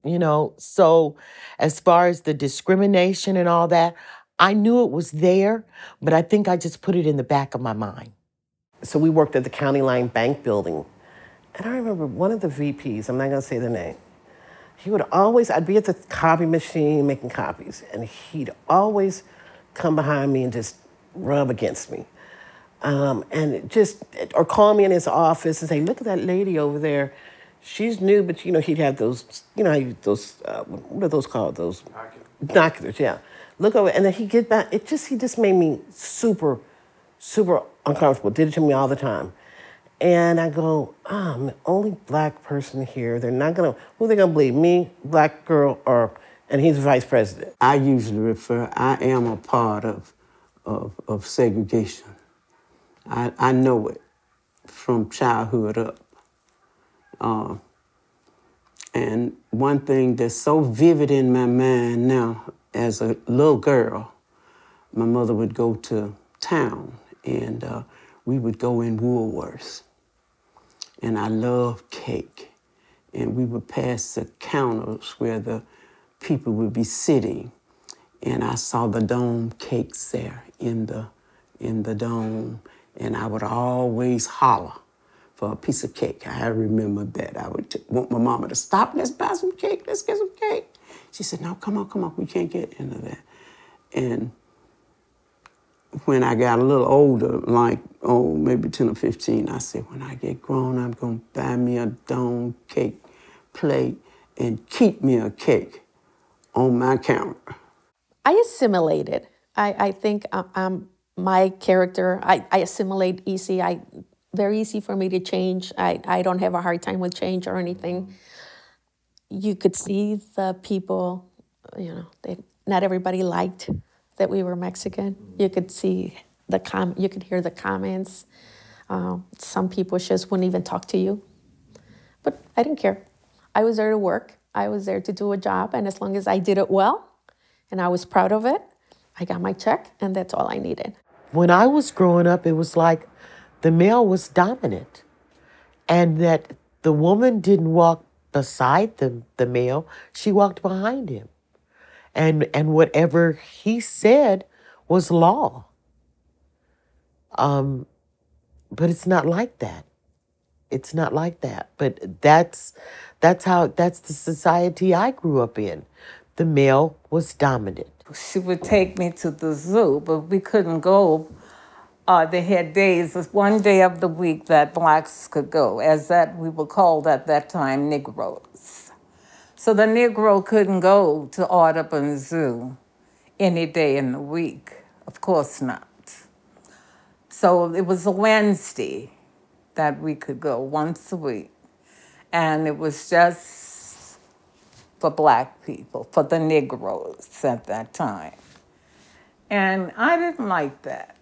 Speaker 10: You know, so as far as the discrimination and all that, I knew it was there, but I think I just put it in the back of my mind.
Speaker 1: So we worked at the County Line Bank building. And I remember one of the VPs, I'm not gonna say the name, he would always, I'd be at the copy machine making copies, and he'd always come behind me and just rub against me. Um, and just, or call me in his office and say, look at that lady over there. She's new, but you know, he'd have those, you know, those, uh, what are those called? Those binoculars, yeah. Look over, and then he'd get back, it just, he just made me super, super uncomfortable. Did it to me all the time. And I go, oh, I'm the only black person here. They're not gonna, who are they gonna believe? Me, black girl, or, and he's vice president.
Speaker 14: I usually refer, I am a part of, of, of segregation. I, I know it from childhood up. Uh, and one thing that's so vivid in my mind now, as a little girl, my mother would go to town and uh, we would go in Woolworths. and I love cake. And we would pass the counters where the people would be sitting, and I saw the dome cakes there in the in the dome, and I would always holler for a piece of cake. I remember that. I would want my mama to stop. Let's buy some cake. Let's get some cake. She said, "No, come on, come on. We can't get into that." And when I got a little older, like, oh, maybe 10 or 15, I said, when I get grown, I'm going to buy me a dome cake plate and keep me a cake on my counter.
Speaker 2: I assimilated. I, I think uh, um, my character, I, I assimilate easy. I very easy for me to change. I, I don't have a hard time with change or anything. You could see the people, you know, they, not everybody liked that we were Mexican. You could see the com, you could hear the comments. Uh, some people just wouldn't even talk to you. But I didn't care. I was there to work. I was there to do a job, and as long as I did it well, and I was proud of it, I got my check, and that's all I needed.
Speaker 10: When I was growing up, it was like the male was dominant, and that the woman didn't walk beside the, the male, she walked behind him. And, and whatever he said was law. Um, but it's not like that. It's not like that. But that's that's how that's the society I grew up in. The male was dominant.
Speaker 6: She would take me to the zoo, but we couldn't go. Uh, they had days, one day of the week that blacks could go, as that we were called at that time Negroes. So the Negro couldn't go to Audubon Zoo any day in the week. Of course not. So it was a Wednesday that we could go once a week. And it was just for black people, for the Negroes at that time. And I didn't like that.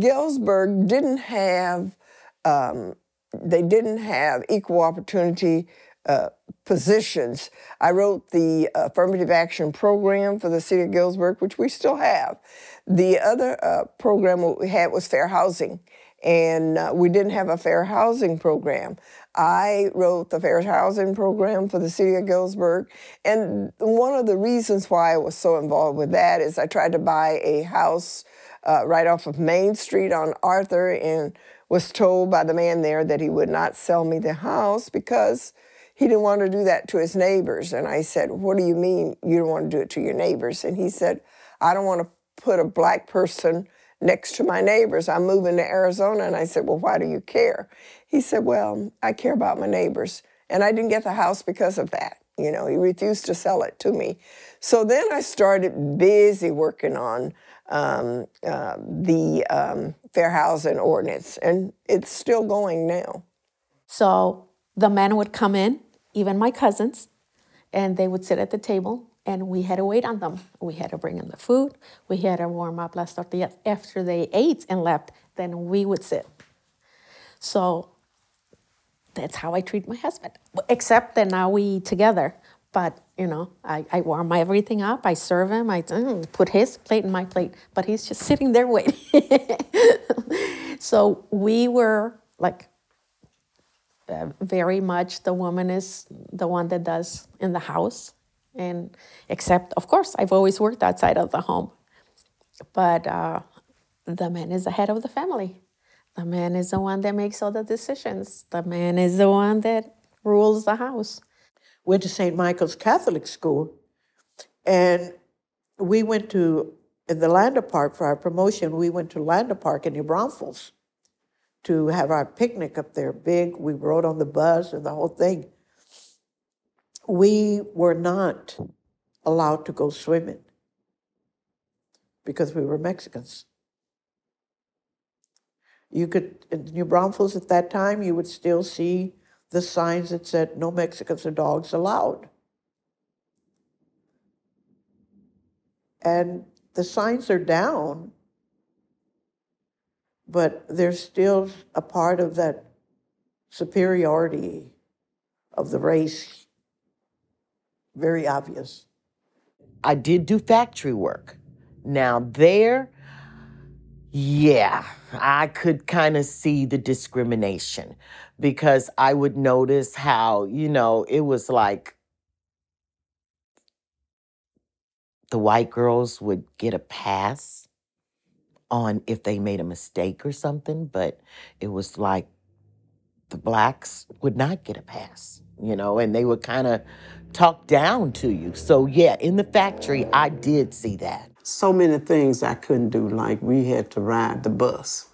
Speaker 5: Galesburg didn't have, um, they didn't have equal opportunity uh, positions. I wrote the affirmative action program for the city of Galesburg, which we still have. The other uh, program we had was fair housing, and uh, we didn't have a fair housing program. I wrote the fair housing program for the city of Galesburg, and one of the reasons why I was so involved with that is I tried to buy a house uh, right off of Main Street on Arthur and was told by the man there that he would not sell me the house because he didn't want to do that to his neighbors. And I said, What do you mean you don't want to do it to your neighbors? And he said, I don't want to put a black person next to my neighbors. I'm moving to Arizona. And I said, Well, why do you care? He said, Well, I care about my neighbors. And I didn't get the house because of that. You know, he refused to sell it to me. So then I started busy working on um, uh, the um, fair housing ordinance, and it's still going now.
Speaker 2: So the men would come in, even my cousins, and they would sit at the table, and we had to wait on them. We had to bring in the food. We had to warm up las tortillas. After they ate and left, then we would sit. So that's how I treat my husband. Except that now we eat together. But you know, I, I warm everything up. I serve him. I mm, put his plate in my plate, but he's just sitting there waiting. so we were like uh, very much the woman is the one that does in the house, and except of course I've always worked outside of the home, but uh, the man is the head of the family. The man is the one that makes all the decisions. The man is the one that rules the house
Speaker 4: went to St. Michael's Catholic School, and we went to in the Landa Park for our promotion. We went to Landa Park in New Braunfels to have our picnic up there. Big, we rode on the bus and the whole thing. We were not allowed to go swimming because we were Mexicans. You could, in New Braunfels at that time, you would still see the signs that said no Mexicans or dogs allowed. And the signs are down, but there's still a part of that superiority of the race very obvious.
Speaker 10: I did do factory work. Now, there, Yeah, I could kind of see the discrimination because I would notice how, you know, it was like the white girls would get a pass on if they made a mistake or something, but it was like the blacks would not get a pass, you know, and they would kind of talk down to you. So, yeah, in the factory, I did see that.
Speaker 14: So many things I couldn't do, like we had to ride the bus.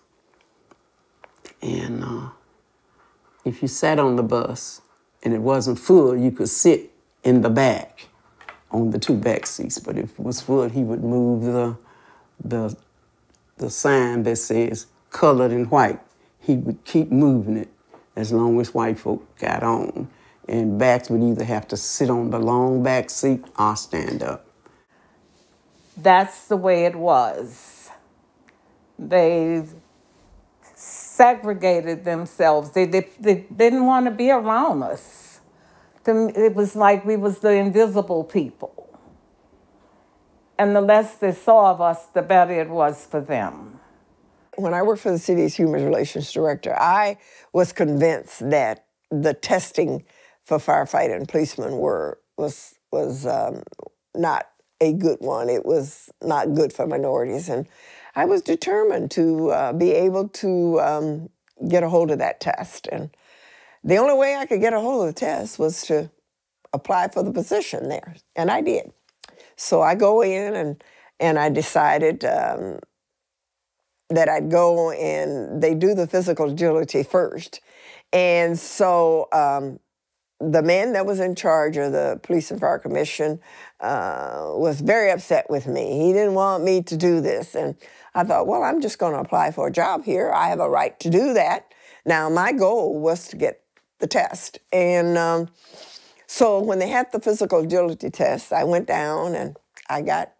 Speaker 14: And uh, if you sat on the bus and it wasn't full, you could sit in the back on the two back seats. But if it was full, he would move the, the, the sign that says colored and white. He would keep moving it as long as white folk got on. And blacks would either have to sit on the long back seat or stand up.
Speaker 6: That's the way it was. They segregated themselves. They, they, they didn't want to be around us. It was like we was the invisible people. And the less they saw of us, the better it was for them.
Speaker 5: When I worked for the city's human relations director, I was convinced that the testing for firefighter and policemen were was was um, not a good one. It was not good for minorities, and I was determined to uh, be able to um, get a hold of that test. And the only way I could get a hold of the test was to apply for the position there, and I did. So I go in and and I decided um, that I'd go and they do the physical agility first, and so um, the man that was in charge of the police and fire commission uh, was very upset with me. He didn't want me to do this, and I thought, well, I'm just going to apply for a job here. I have a right to do that. Now, my goal was to get the test, and um, so when they had the physical agility test, I went down and I got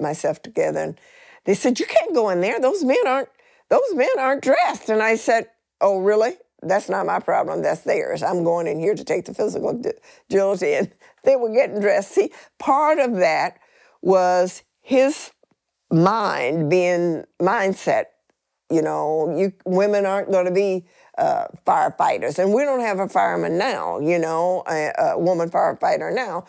Speaker 5: myself together, and they said, "You can't go in there. Those men aren't. Those men aren't dressed." And I said, "Oh, really?" That's not my problem. That's theirs. I'm going in here to take the physical agility. And they were getting dressed. See, part of that was his mind being mindset. You know, you women aren't going to be uh, firefighters, and we don't have a fireman now. You know, a, a woman firefighter now.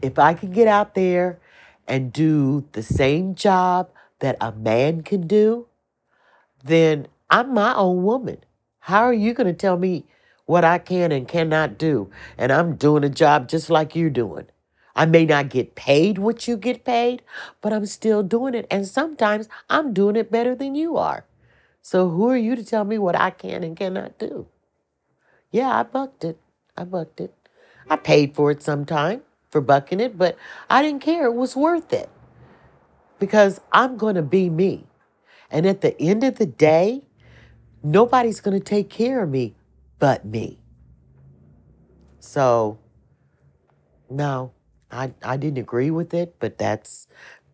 Speaker 10: If I could get out there and do the same job that a man can do, then I'm my own woman. How are you going to tell me what I can and cannot do? And I'm doing a job just like you're doing. I may not get paid what you get paid, but I'm still doing it. And sometimes I'm doing it better than you are. So who are you to tell me what I can and cannot do? Yeah, I bucked it. I bucked it. I paid for it sometime for bucking it, but I didn't care. It was worth it because I'm going to be me. And at the end of the day, nobody's going to take care of me but me. So, no, I, I didn't agree with it, but that's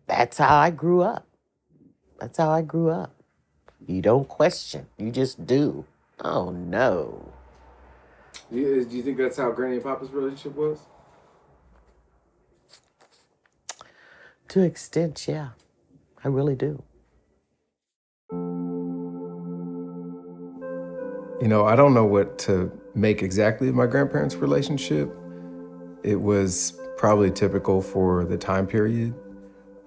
Speaker 10: that's how I grew up. That's how I grew up. You don't question, you just do. Oh no.
Speaker 7: Do you, do you think that's how Granny and Papa's relationship was?
Speaker 10: To extent, yeah. I really do.
Speaker 7: You know, I don't know what to make exactly of my grandparents' relationship. It was probably typical for the time period.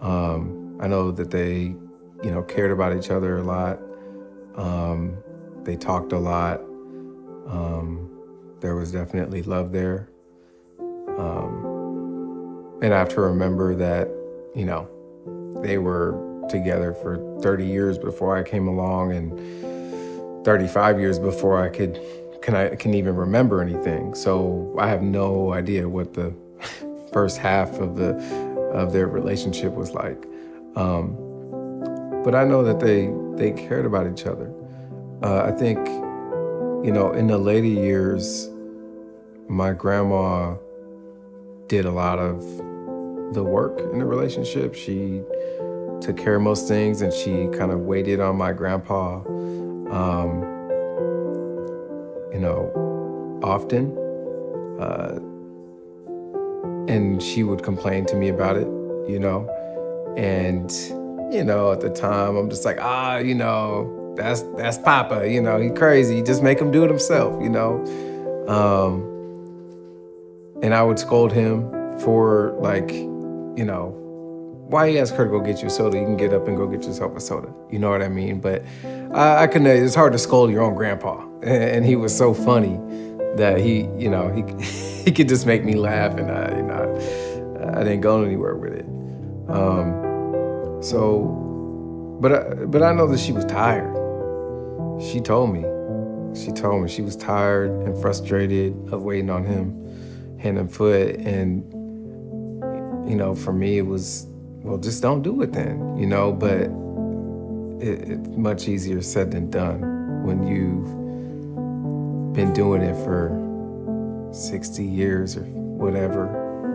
Speaker 7: Um, I know that they, you know, cared about each other a lot. Um, they talked a lot. Um, there was definitely love there. Um, and I have to remember that, you know, they were together for 30 years before I came along and 35 years before I could can I can even remember anything. So I have no idea what the first half of the of their relationship was like. Um, but I know that they they cared about each other. Uh, I think, you know, in the later years, my grandma did a lot of the work in the relationship. She took care of most things and she kind of waited on my grandpa, um, you know, often. Uh, and she would complain to me about it, you know, and you know, at the time, I'm just like, ah, you know, that's that's Papa. You know, he crazy. Just make him do it himself. You know, um, and I would scold him for like, you know, why you ask her to go get you a soda? You can get up and go get yourself a soda. You know what I mean? But I, I couldn't. It's hard to scold your own grandpa, and, he was so funny that he, you know, he he could just make me laugh, and I, you know, I didn't go anywhere with it. Um, so, but I, but I know that she was tired. She told me. She told me she was tired and frustrated of waiting on him, hand and foot, and you know, for me it was, well, just don't do it then, you know. But it, it's much easier said than done when you've been doing it for 60 years or whatever.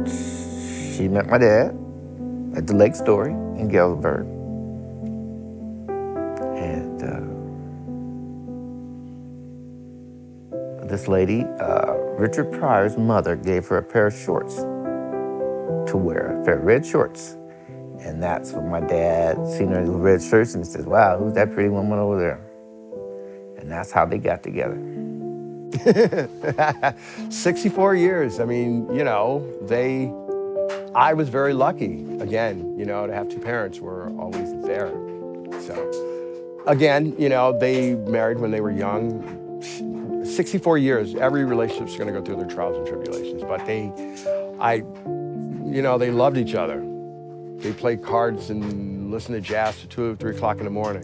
Speaker 9: She met my dad at the Lake Storey in Galesburg. And uh, this lady, uh, Richard Pryor's mother, gave her a pair of shorts to wear, a pair of red shorts. And that's when my dad seen her in the red shirts and says, Wow, who's that pretty woman over there? And that's how they got together.
Speaker 8: 64 years. I mean, you know, they, I was very lucky, again, you know, to have two parents who were always there. So, again, you know, they married when they were young. 64 years, every relationship's gonna go through their trials and tribulations, but they, I, you know, they loved each other. They played cards and listened to jazz to two or three o'clock in the morning.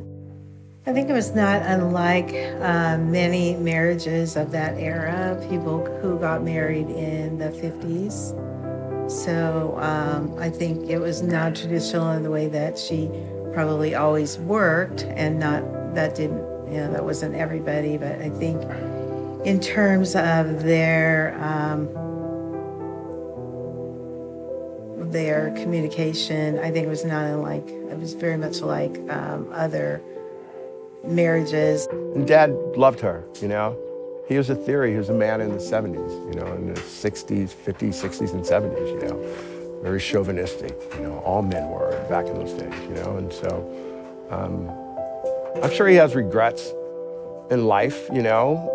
Speaker 16: I think it was not unlike uh, many marriages of that era, people who got married in the 50s. So um, I think it was non traditional in the way that she probably always worked, and not that didn't, you know, that wasn't everybody, but I think in terms of their um, their communication, I think it was not unlike, it was very much like um, other marriages.
Speaker 8: And Dad loved her, you know. He was a theory, he was a man in the 70s, you know, in the 60s, 50s, 60s, and 70s, you know. Very chauvinistic, you know, all men were back in those days, you know. And so um, I'm sure he has regrets in life, you know,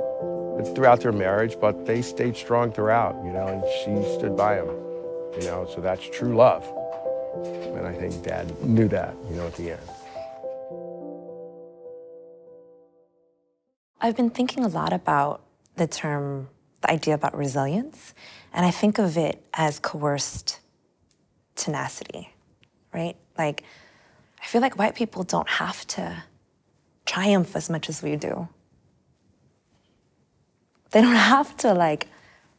Speaker 8: throughout their marriage, but they stayed strong throughout, you know, and she stood by him, you know, so that's true love. And I think Dad knew that, you know, at the end.
Speaker 18: I've been thinking a lot about the term, the idea about resilience, and I think of it as coerced tenacity, right? Like, I feel like white people don't have to triumph as much as we do. They don't have to, like,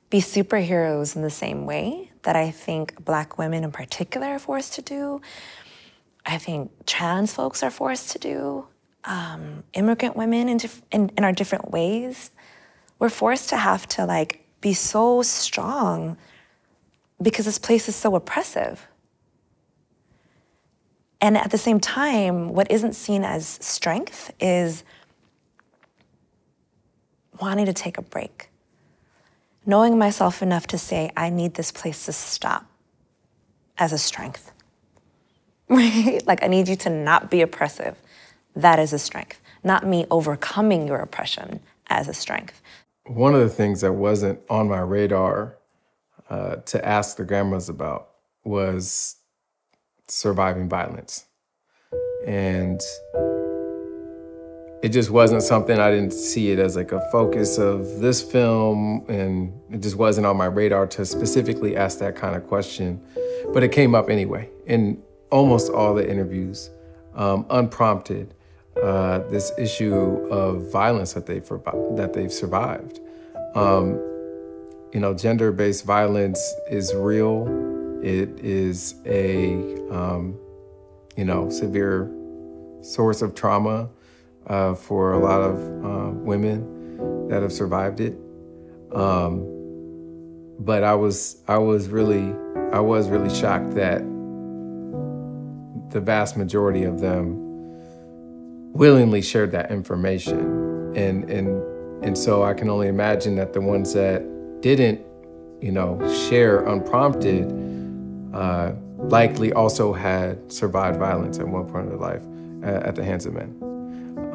Speaker 18: be superheroes in the same way that I think black women in particular are forced to do. I think trans folks are forced to do um, immigrant women in, in, in our different ways, we're forced to have to like be so strong because this place is so oppressive. And at the same time, what isn't seen as strength is wanting to take a break, knowing myself enough to say, I need this place to stop as a strength. Right? Like, I need you to not be oppressive that is a strength, not me overcoming your oppression as a strength.
Speaker 7: One of the things that wasn't on my radar uh, to ask the grandmas about was surviving violence. And it just wasn't something I didn't see it as like a focus of this film, and it just wasn't on my radar to specifically ask that kind of question. But it came up anyway in almost all the interviews, um, unprompted uh, this issue of violence that they've that they've survived. Um, you know, gender-based violence is real. It is a um, you know severe source of trauma uh, for a lot of uh, women that have survived it. Um, but I was I was really I was really shocked that the vast majority of them willingly shared that information. And and and so I can only imagine that the ones that didn't, you know, share unprompted, uh, likely also had survived violence at one point in their life at, at the hands of men.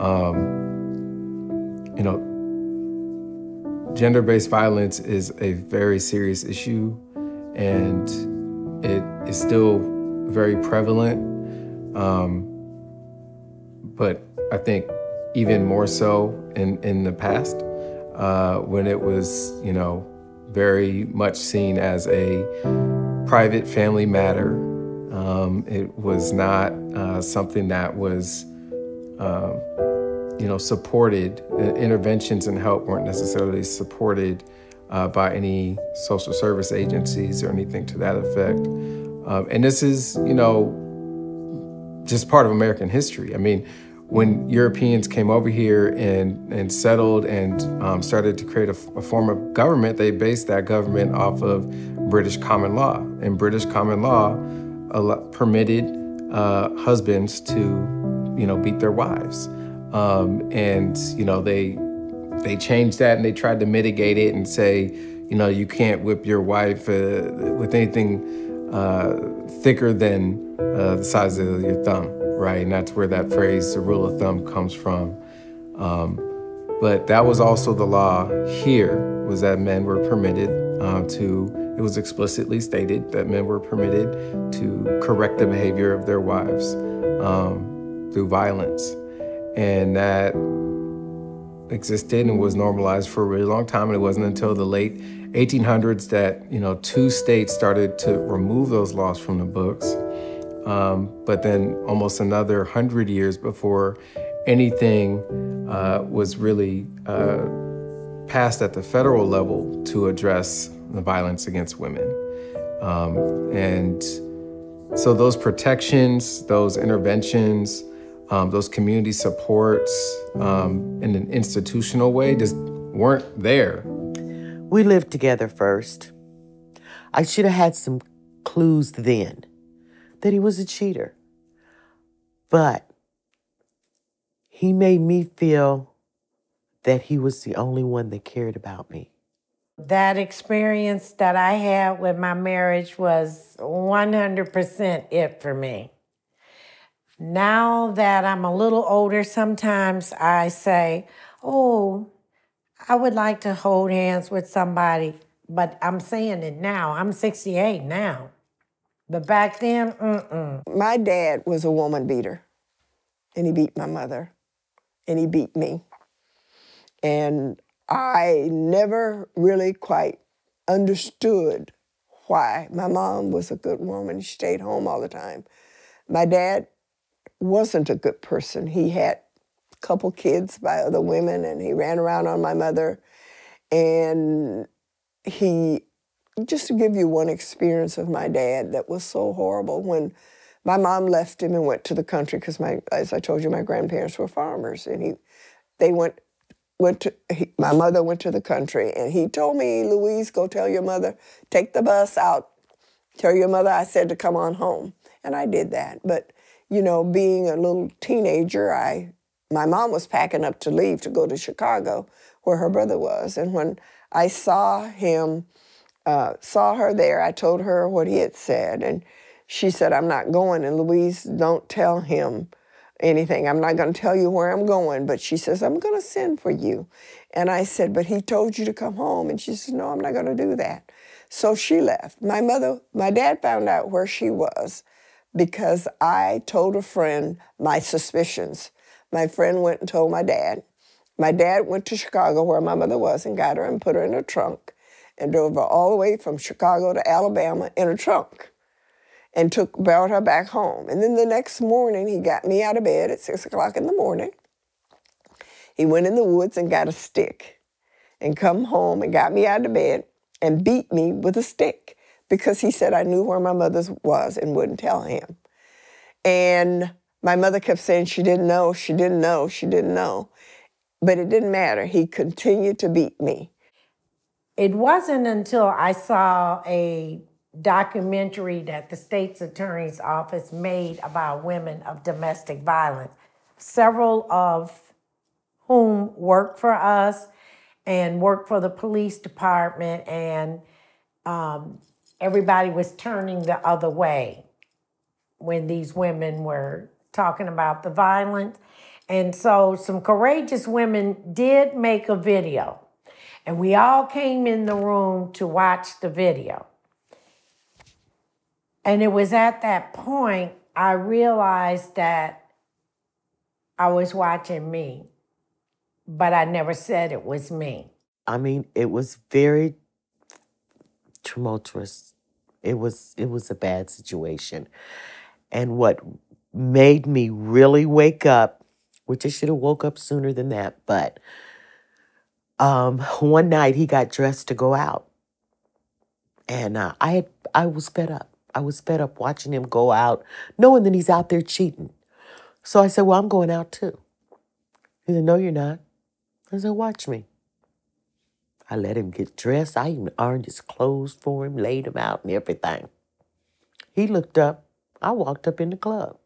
Speaker 7: Um, you know, gender based violence is a very serious issue and it is still very prevalent. Um, but I think even more so in, in the past uh, when it was, you know, very much seen as a private family matter. Um, it was not uh, something that was, um, you know, supported. Interventions and help weren't necessarily supported uh, by any social service agencies or anything to that effect. Um, and this is, you know, just part of American history. I mean, when Europeans came over here and, and settled and um, started to create a, a, form of government, they based that government off of British common law. And British common law permitted uh, husbands to, you know, beat their wives. Um, and, you know, they, they changed that and they tried to mitigate it and say, you know, you can't whip your wife uh, with anything uh, thicker than uh, the size of your thumb right? And that's where that phrase, the rule of thumb, comes from. Um, but that was also the law here, was that men were permitted uh, to, it was explicitly stated that men were permitted to correct the behavior of their wives um, through violence. And that existed and was normalized for a really long time. And it wasn't until the late 1800s that, you know, two states started to remove those laws from the books. Um, but then almost another hundred years before anything uh, was really uh, passed at the federal level to address the violence against women. Um, and so those protections, those interventions, um, those community supports um, in an institutional way just weren't there.
Speaker 10: We lived together first. I should have had some clues then that he was a cheater. But he made me feel that he was the only one that cared about me.
Speaker 3: That experience that I had with my marriage was 100% it for me. Now that I'm a little older, sometimes I say, Oh, I would like to hold hands with somebody, but I'm saying it now. I'm 68 now. But back then, mm-mm.
Speaker 5: My dad was a woman beater, and he beat my mother, and he beat me. And I never really quite understood why. My mom was a good woman. She stayed home all the time. My dad wasn't a good person. He had a couple kids by other women, and he ran around on my mother. And he just to give you one experience of my dad that was so horrible when my mom left him and went to the country because my as I told you my grandparents were farmers and he they went went to he, my mother went to the country and he told me Louise go tell your mother take the bus out tell your mother I said to come on home and I did that but you know being a little teenager I my mom was packing up to leave to go to Chicago where her brother was and when I saw him uh, saw her there. I told her what he had said, and she said, I'm not going. And Louise, don't tell him anything. I'm not going to tell you where I'm going, but she says, I'm going to send for you. And I said, But he told you to come home. And she says, No, I'm not going to do that. So she left. My mother, my dad found out where she was because I told a friend my suspicions. My friend went and told my dad. My dad went to Chicago where my mother was and got her and put her in a trunk and drove her all the way from Chicago to Alabama in a trunk and took brought her back home. And then the next morning, he got me out of bed at six o'clock in the morning. He went in the woods and got a stick and come home and got me out of bed and beat me with a stick because he said I knew where my mother was and wouldn't tell him. And my mother kept saying she didn't know, she didn't know, she didn't know. But it didn't matter. He continued to beat me.
Speaker 3: It wasn't until I saw a documentary that the state's attorney's office made about women of domestic violence, several of whom worked for us and worked for the police department, and um, everybody was turning the other way. when these women were talking about the violence. And so some courageous women did make a video. And we all came in the room to watch the video. And it was at that point I realized that I was watching me, but I never said it was me.
Speaker 10: I mean, it was very tumultuous. It was it was a bad situation. And what made me really wake up, which I should have woke up sooner than that, but um, one night he got dressed to go out, and uh, I had I was fed up. I was fed up watching him go out, knowing that he's out there cheating. So I said, "Well, I'm going out too." He said, "No, you're not." I said, "Watch me." I let him get dressed. I even ironed his clothes for him, laid him out, and everything. He looked up. I walked up in the club,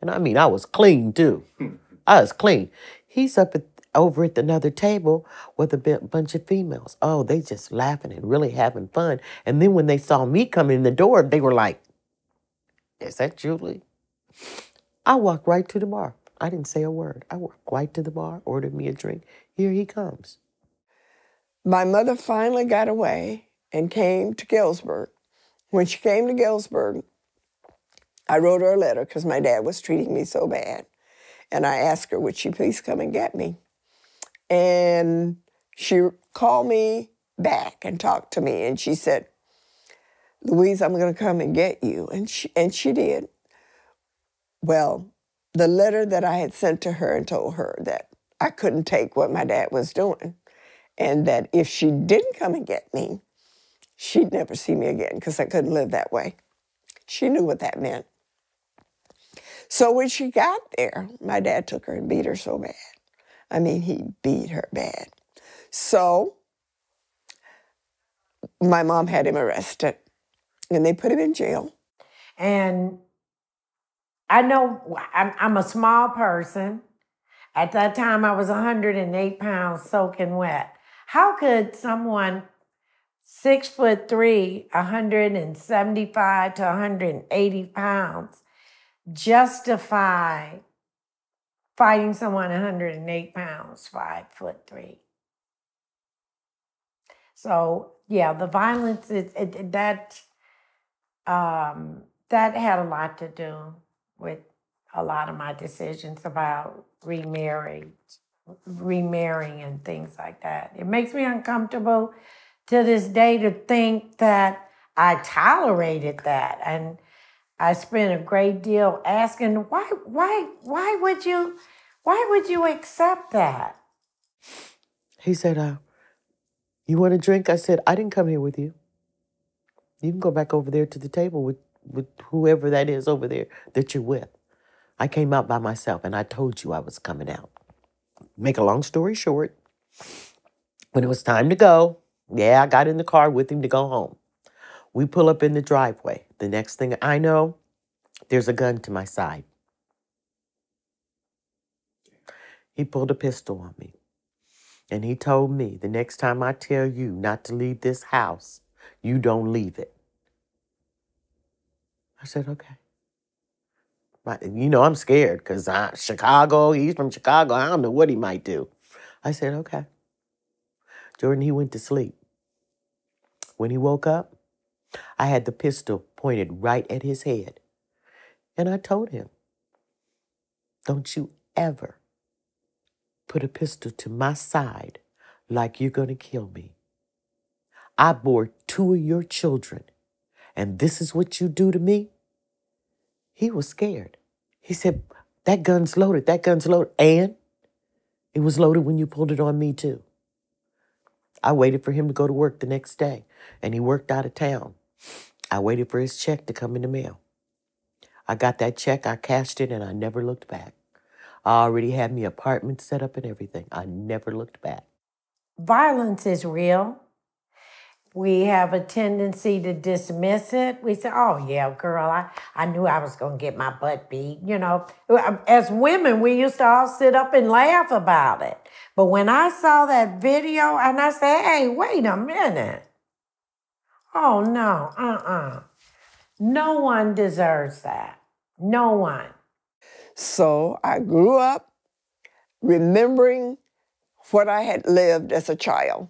Speaker 10: and I mean, I was clean too. I was clean. He's up at over at another table with a bunch of females. Oh, they just laughing and really having fun. And then when they saw me come in the door, they were like, "Is that Julie?" I walked right to the bar. I didn't say a word. I walked right to the bar, ordered me a drink. Here he comes.
Speaker 5: My mother finally got away and came to Galesburg. When she came to Galesburg, I wrote her a letter because my dad was treating me so bad. And I asked her, would she please come and get me? And she called me back and talked to me. And she said, Louise, I'm going to come and get you. And she, and she did. Well, the letter that I had sent to her and told her that I couldn't take what my dad was doing and that if she didn't come and get me, she'd never see me again because I couldn't live that way. She knew what that meant. So when she got there, my dad took her and beat her so bad. I mean, he beat her bad. So my mom had him arrested and they put him in jail.
Speaker 3: And I know I'm, I'm a small person. At that time, I was 108 pounds soaking wet. How could someone six foot three, 175 to 180 pounds, justify fighting someone 108 pounds, five foot three? So yeah, the violence is it, it- that um, that had a lot to do with a lot of my decisions about remarriage, remarrying and things like that. It makes me uncomfortable to this day to think that I tolerated that and I spent a great deal asking why why why would you why would you accept that?
Speaker 10: He said, uh, You want a drink? I said, I didn't come here with you. You can go back over there to the table with, with whoever that is over there that you're with. I came out by myself and I told you I was coming out. Make a long story short, when it was time to go, yeah, I got in the car with him to go home. We pull up in the driveway. The next thing I know, there's a gun to my side. He pulled a pistol on me. And he told me, the next time I tell you not to leave this house, you don't leave it. I said, okay. You know, I'm scared because Chicago, he's from Chicago. I don't know what he might do. I said, okay. Jordan, he went to sleep. When he woke up, I had the pistol pointed right at his head. And I told him, don't you ever put a pistol to my side like you're going to kill me. I bore two of your children, and this is what you do to me? He was scared. He said, That gun's loaded. That gun's loaded. And it was loaded when you pulled it on me, too. I waited for him to go to work the next day, and he worked out of town. I waited for his check to come in the mail. I got that check, I cashed it, and I never looked back. I already had me apartment set up and everything. I never looked back.
Speaker 3: Violence is real. We have a tendency to dismiss it. We say, oh, yeah, girl, I, I knew I was going to get my butt beat. You know, as women, we used to all sit up and laugh about it. But when I saw that video and I said, hey, wait a minute. Oh, no, uh uh No one deserves that. No one.
Speaker 5: So I grew up remembering what I had lived as a child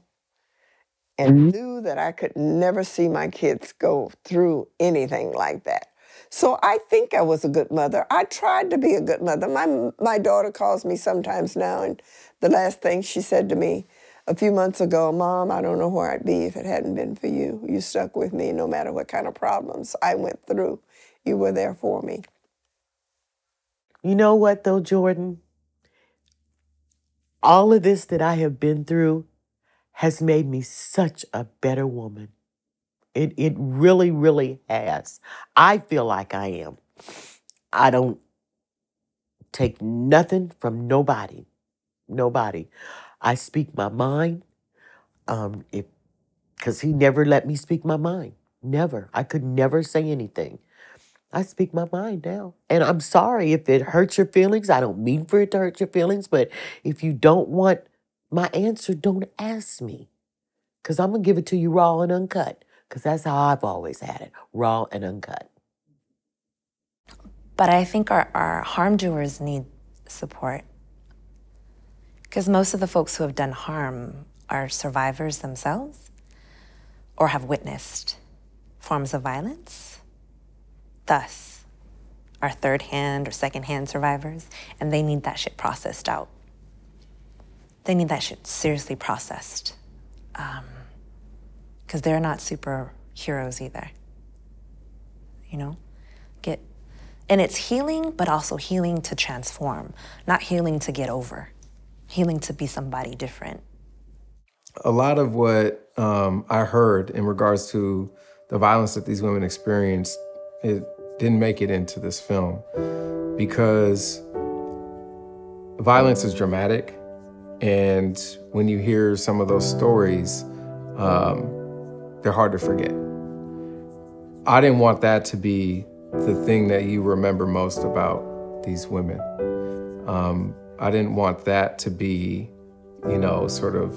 Speaker 5: and mm-hmm. knew that I could never see my kids go through anything like that. So I think I was a good mother. I tried to be a good mother. My, my daughter calls me sometimes now, and the last thing she said to me a few months ago, Mom, I don't know where I'd be if it hadn't been for you. You stuck with me no matter what kind of problems I went through. You were there for me.
Speaker 10: You know what, though, Jordan? All of this that I have been through has made me such a better woman. It, it really, really has. I feel like I am. I don't take nothing from nobody. Nobody. I speak my mind. Um, if because he never let me speak my mind. Never. I could never say anything. I speak my mind now. And I'm sorry if it hurts your feelings. I don't mean for it to hurt your feelings, but if you don't want my answer, don't ask me. Because I'm going to give it to you raw and uncut. Because that's how I've always had it raw and uncut.
Speaker 18: But I think our, our harm doers need support. Because most of the folks who have done harm are survivors themselves or have witnessed forms of violence. Thus, are third hand or second hand survivors, and they need that shit processed out. They need that shit seriously processed. Because they're not superheroes either. You know? Get and it's healing, but also healing to transform, not healing to get over, healing to be somebody different.
Speaker 7: a lot of what um, I heard in regards to the violence that these women experienced, it didn't make it into this film because violence is dramatic. And when you hear some of those stories, um, they're hard to forget. I didn't want that to be the thing that you remember most about these women. Um, I didn't want that to be, you know, sort of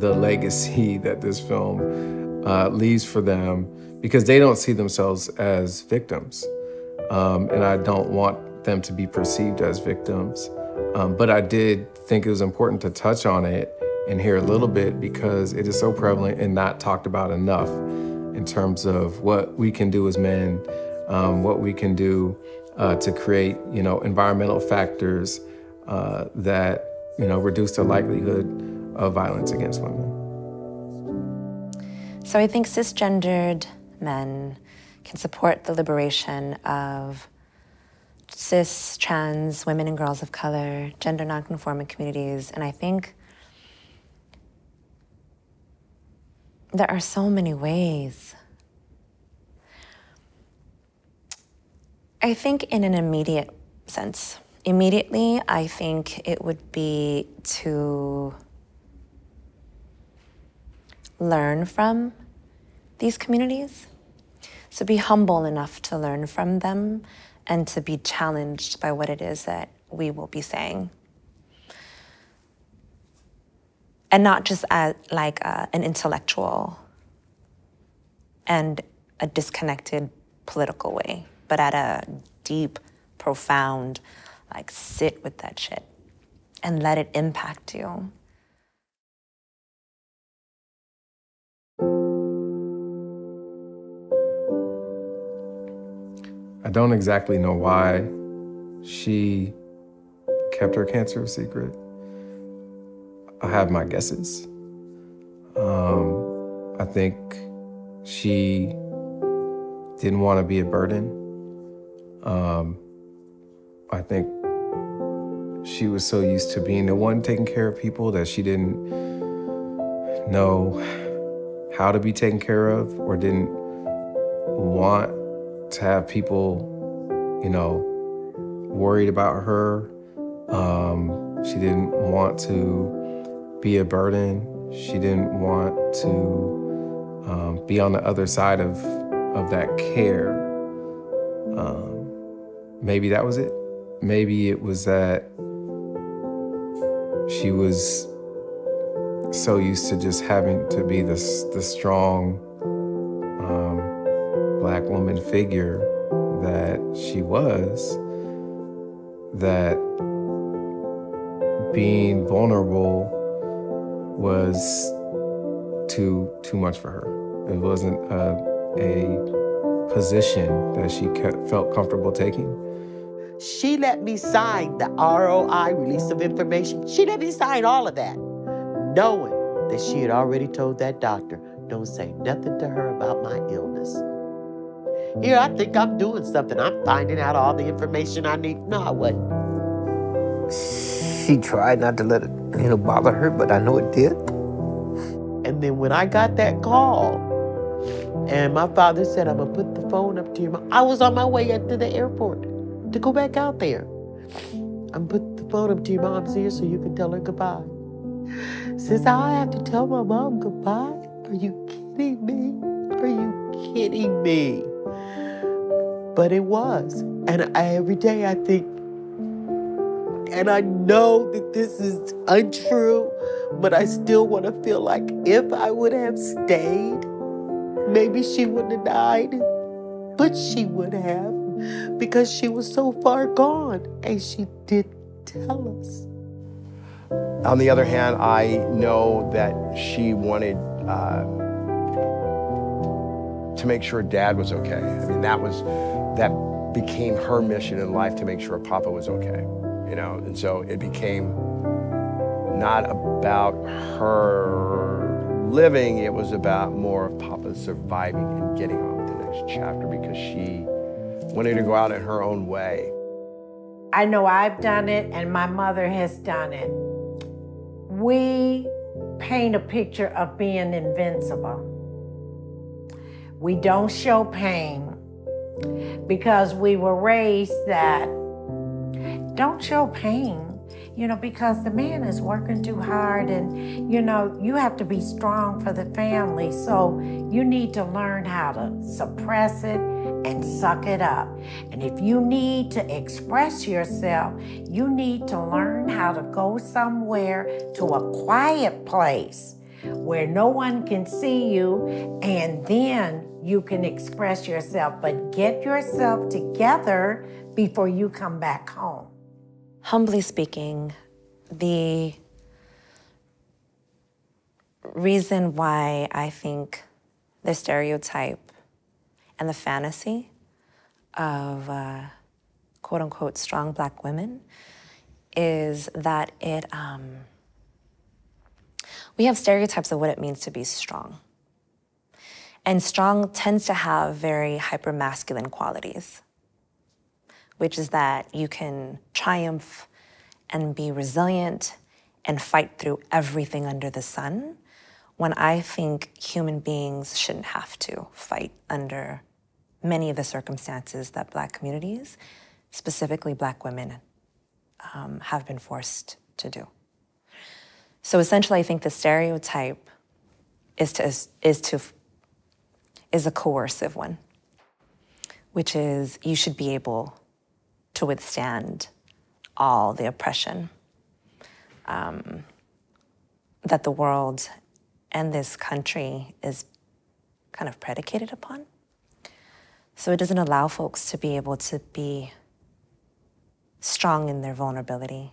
Speaker 7: the legacy that this film uh, leaves for them because they don't see themselves as victims. Um, and I don't want them to be perceived as victims. Um, but I did think it was important to touch on it and hear a little bit because it is so prevalent and not talked about enough in terms of what we can do as men, um, what we can do uh, to create, you know, environmental factors uh, that, you know, reduce the likelihood of violence against women.
Speaker 18: So I think cisgendered men can support the liberation of cis, trans, women and girls of color, gender nonconforming communities. And I think there are so many ways. I think, in an immediate sense, immediately, I think it would be to learn from these communities. So be humble enough to learn from them and to be challenged by what it is that we will be saying. And not just as like a, an intellectual and a disconnected political way, but at a deep, profound, like sit with that shit and let it impact you.
Speaker 7: I don't exactly know why she kept her cancer a secret. I have my guesses. Um, I think she didn't want to be a burden. Um, I think she was so used to being the one taking care of people that she didn't know how to be taken care of or didn't want to have people, you know, worried about her. Um, she didn't want to be a burden. She didn't want to um, be on the other side of of that care. Um, maybe that was it. Maybe it was that she was so used to just having to be this the strong figure that she was, that being vulnerable was too too much for her. It wasn't a, a position that she kept, felt comfortable taking.
Speaker 10: She let me sign the ROI, release of information. She let me sign all of that, knowing that she had already told that doctor, don't say nothing to her about my illness. Here, I think I'm doing something. I'm finding out all the information I need. No, I wasn't.
Speaker 9: She tried not to let it, you know, bother her, but I know it did.
Speaker 10: And then when I got that call, and my father said, I'm gonna put the phone up to your mom. I was on my way up to the airport to go back out there. I'm put the phone up to your mom's ear so you can tell her goodbye. Says I have to tell my mom goodbye? Are you kidding me? Are you kidding me? But it was. And I, every day I think, and I know that this is untrue, but I still want to feel like if I would have stayed, maybe she wouldn't have died. But she would have because she was so far gone and she did tell us.
Speaker 8: On the other hand, I know that she wanted uh, to make sure dad was okay. I mean, that was, that became her mission in life to make sure Papa was okay, you know? And so it became not about her living, it was about more of Papa surviving and getting on with the next chapter because she wanted to go out in her own way.
Speaker 3: I know I've done it and my mother has done it. We paint a picture of being invincible. We don't show pain because we were raised that don't show pain, you know, because the man is working too hard and, you know, you have to be strong for the family. So you need to learn how to suppress it and suck it up. And if you need to express yourself, you need to learn how to go somewhere to a quiet place where no one can see you and then you can express yourself. But get yourself together before you come back home.
Speaker 18: Humbly speaking, the reason why I think the stereotype and the fantasy of uh, quote unquote strong black women is that it, um, we have stereotypes of what it means to be strong. And strong tends to have very hyper masculine qualities, which is that you can triumph and be resilient and fight through everything under the sun. When I think human beings shouldn't have to fight under many of the circumstances that Black communities, specifically Black women, um, have been forced to do. So essentially, I think the stereotype is to is to is a coercive one, which is you should be able to withstand all the oppression um, that the world and this country is kind of predicated upon. So it doesn't allow folks to be able to be strong in their vulnerability.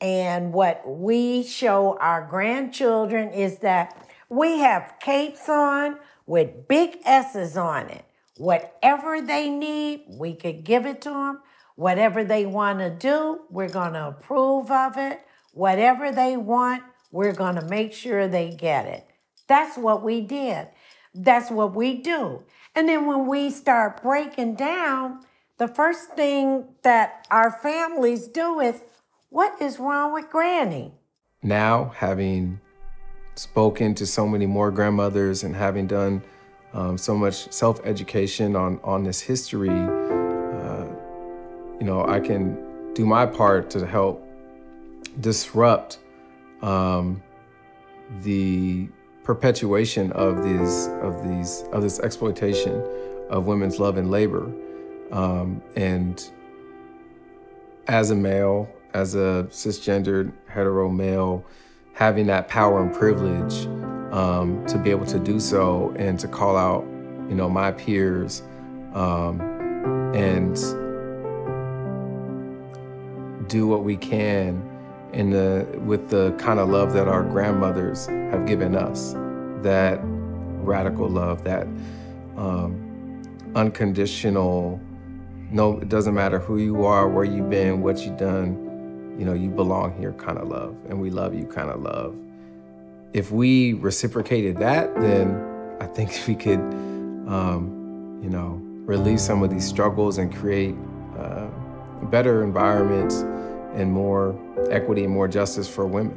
Speaker 3: And what we show our grandchildren is that we have capes on with big S's on it. Whatever they need, we could give it to them. Whatever they want to do, we're going to approve of it. Whatever they want, we're going to make sure they get it. That's what we did. That's what we do. And then when we start breaking down, the first thing that our families do is, what is wrong with Granny?
Speaker 7: Now, having spoken to so many more grandmothers and having done um, so much self-education on, on this history, uh, you know, I can do my part to help disrupt um, the perpetuation of these of these of this exploitation of women's love and labor. Um, and as a male, as a cisgendered hetero male, having that power and privilege um, to be able to do so and to call out, you know, my peers um, and do what we can in the with the kind of love that our grandmothers have given us that radical love that um, unconditional no it doesn't matter who you are where you've been what you've done you know you belong here kind of love and we love you kind of love. If we reciprocated that then i think we could um, you know relieve some of these struggles and create uh, better environments and more equity and more justice for women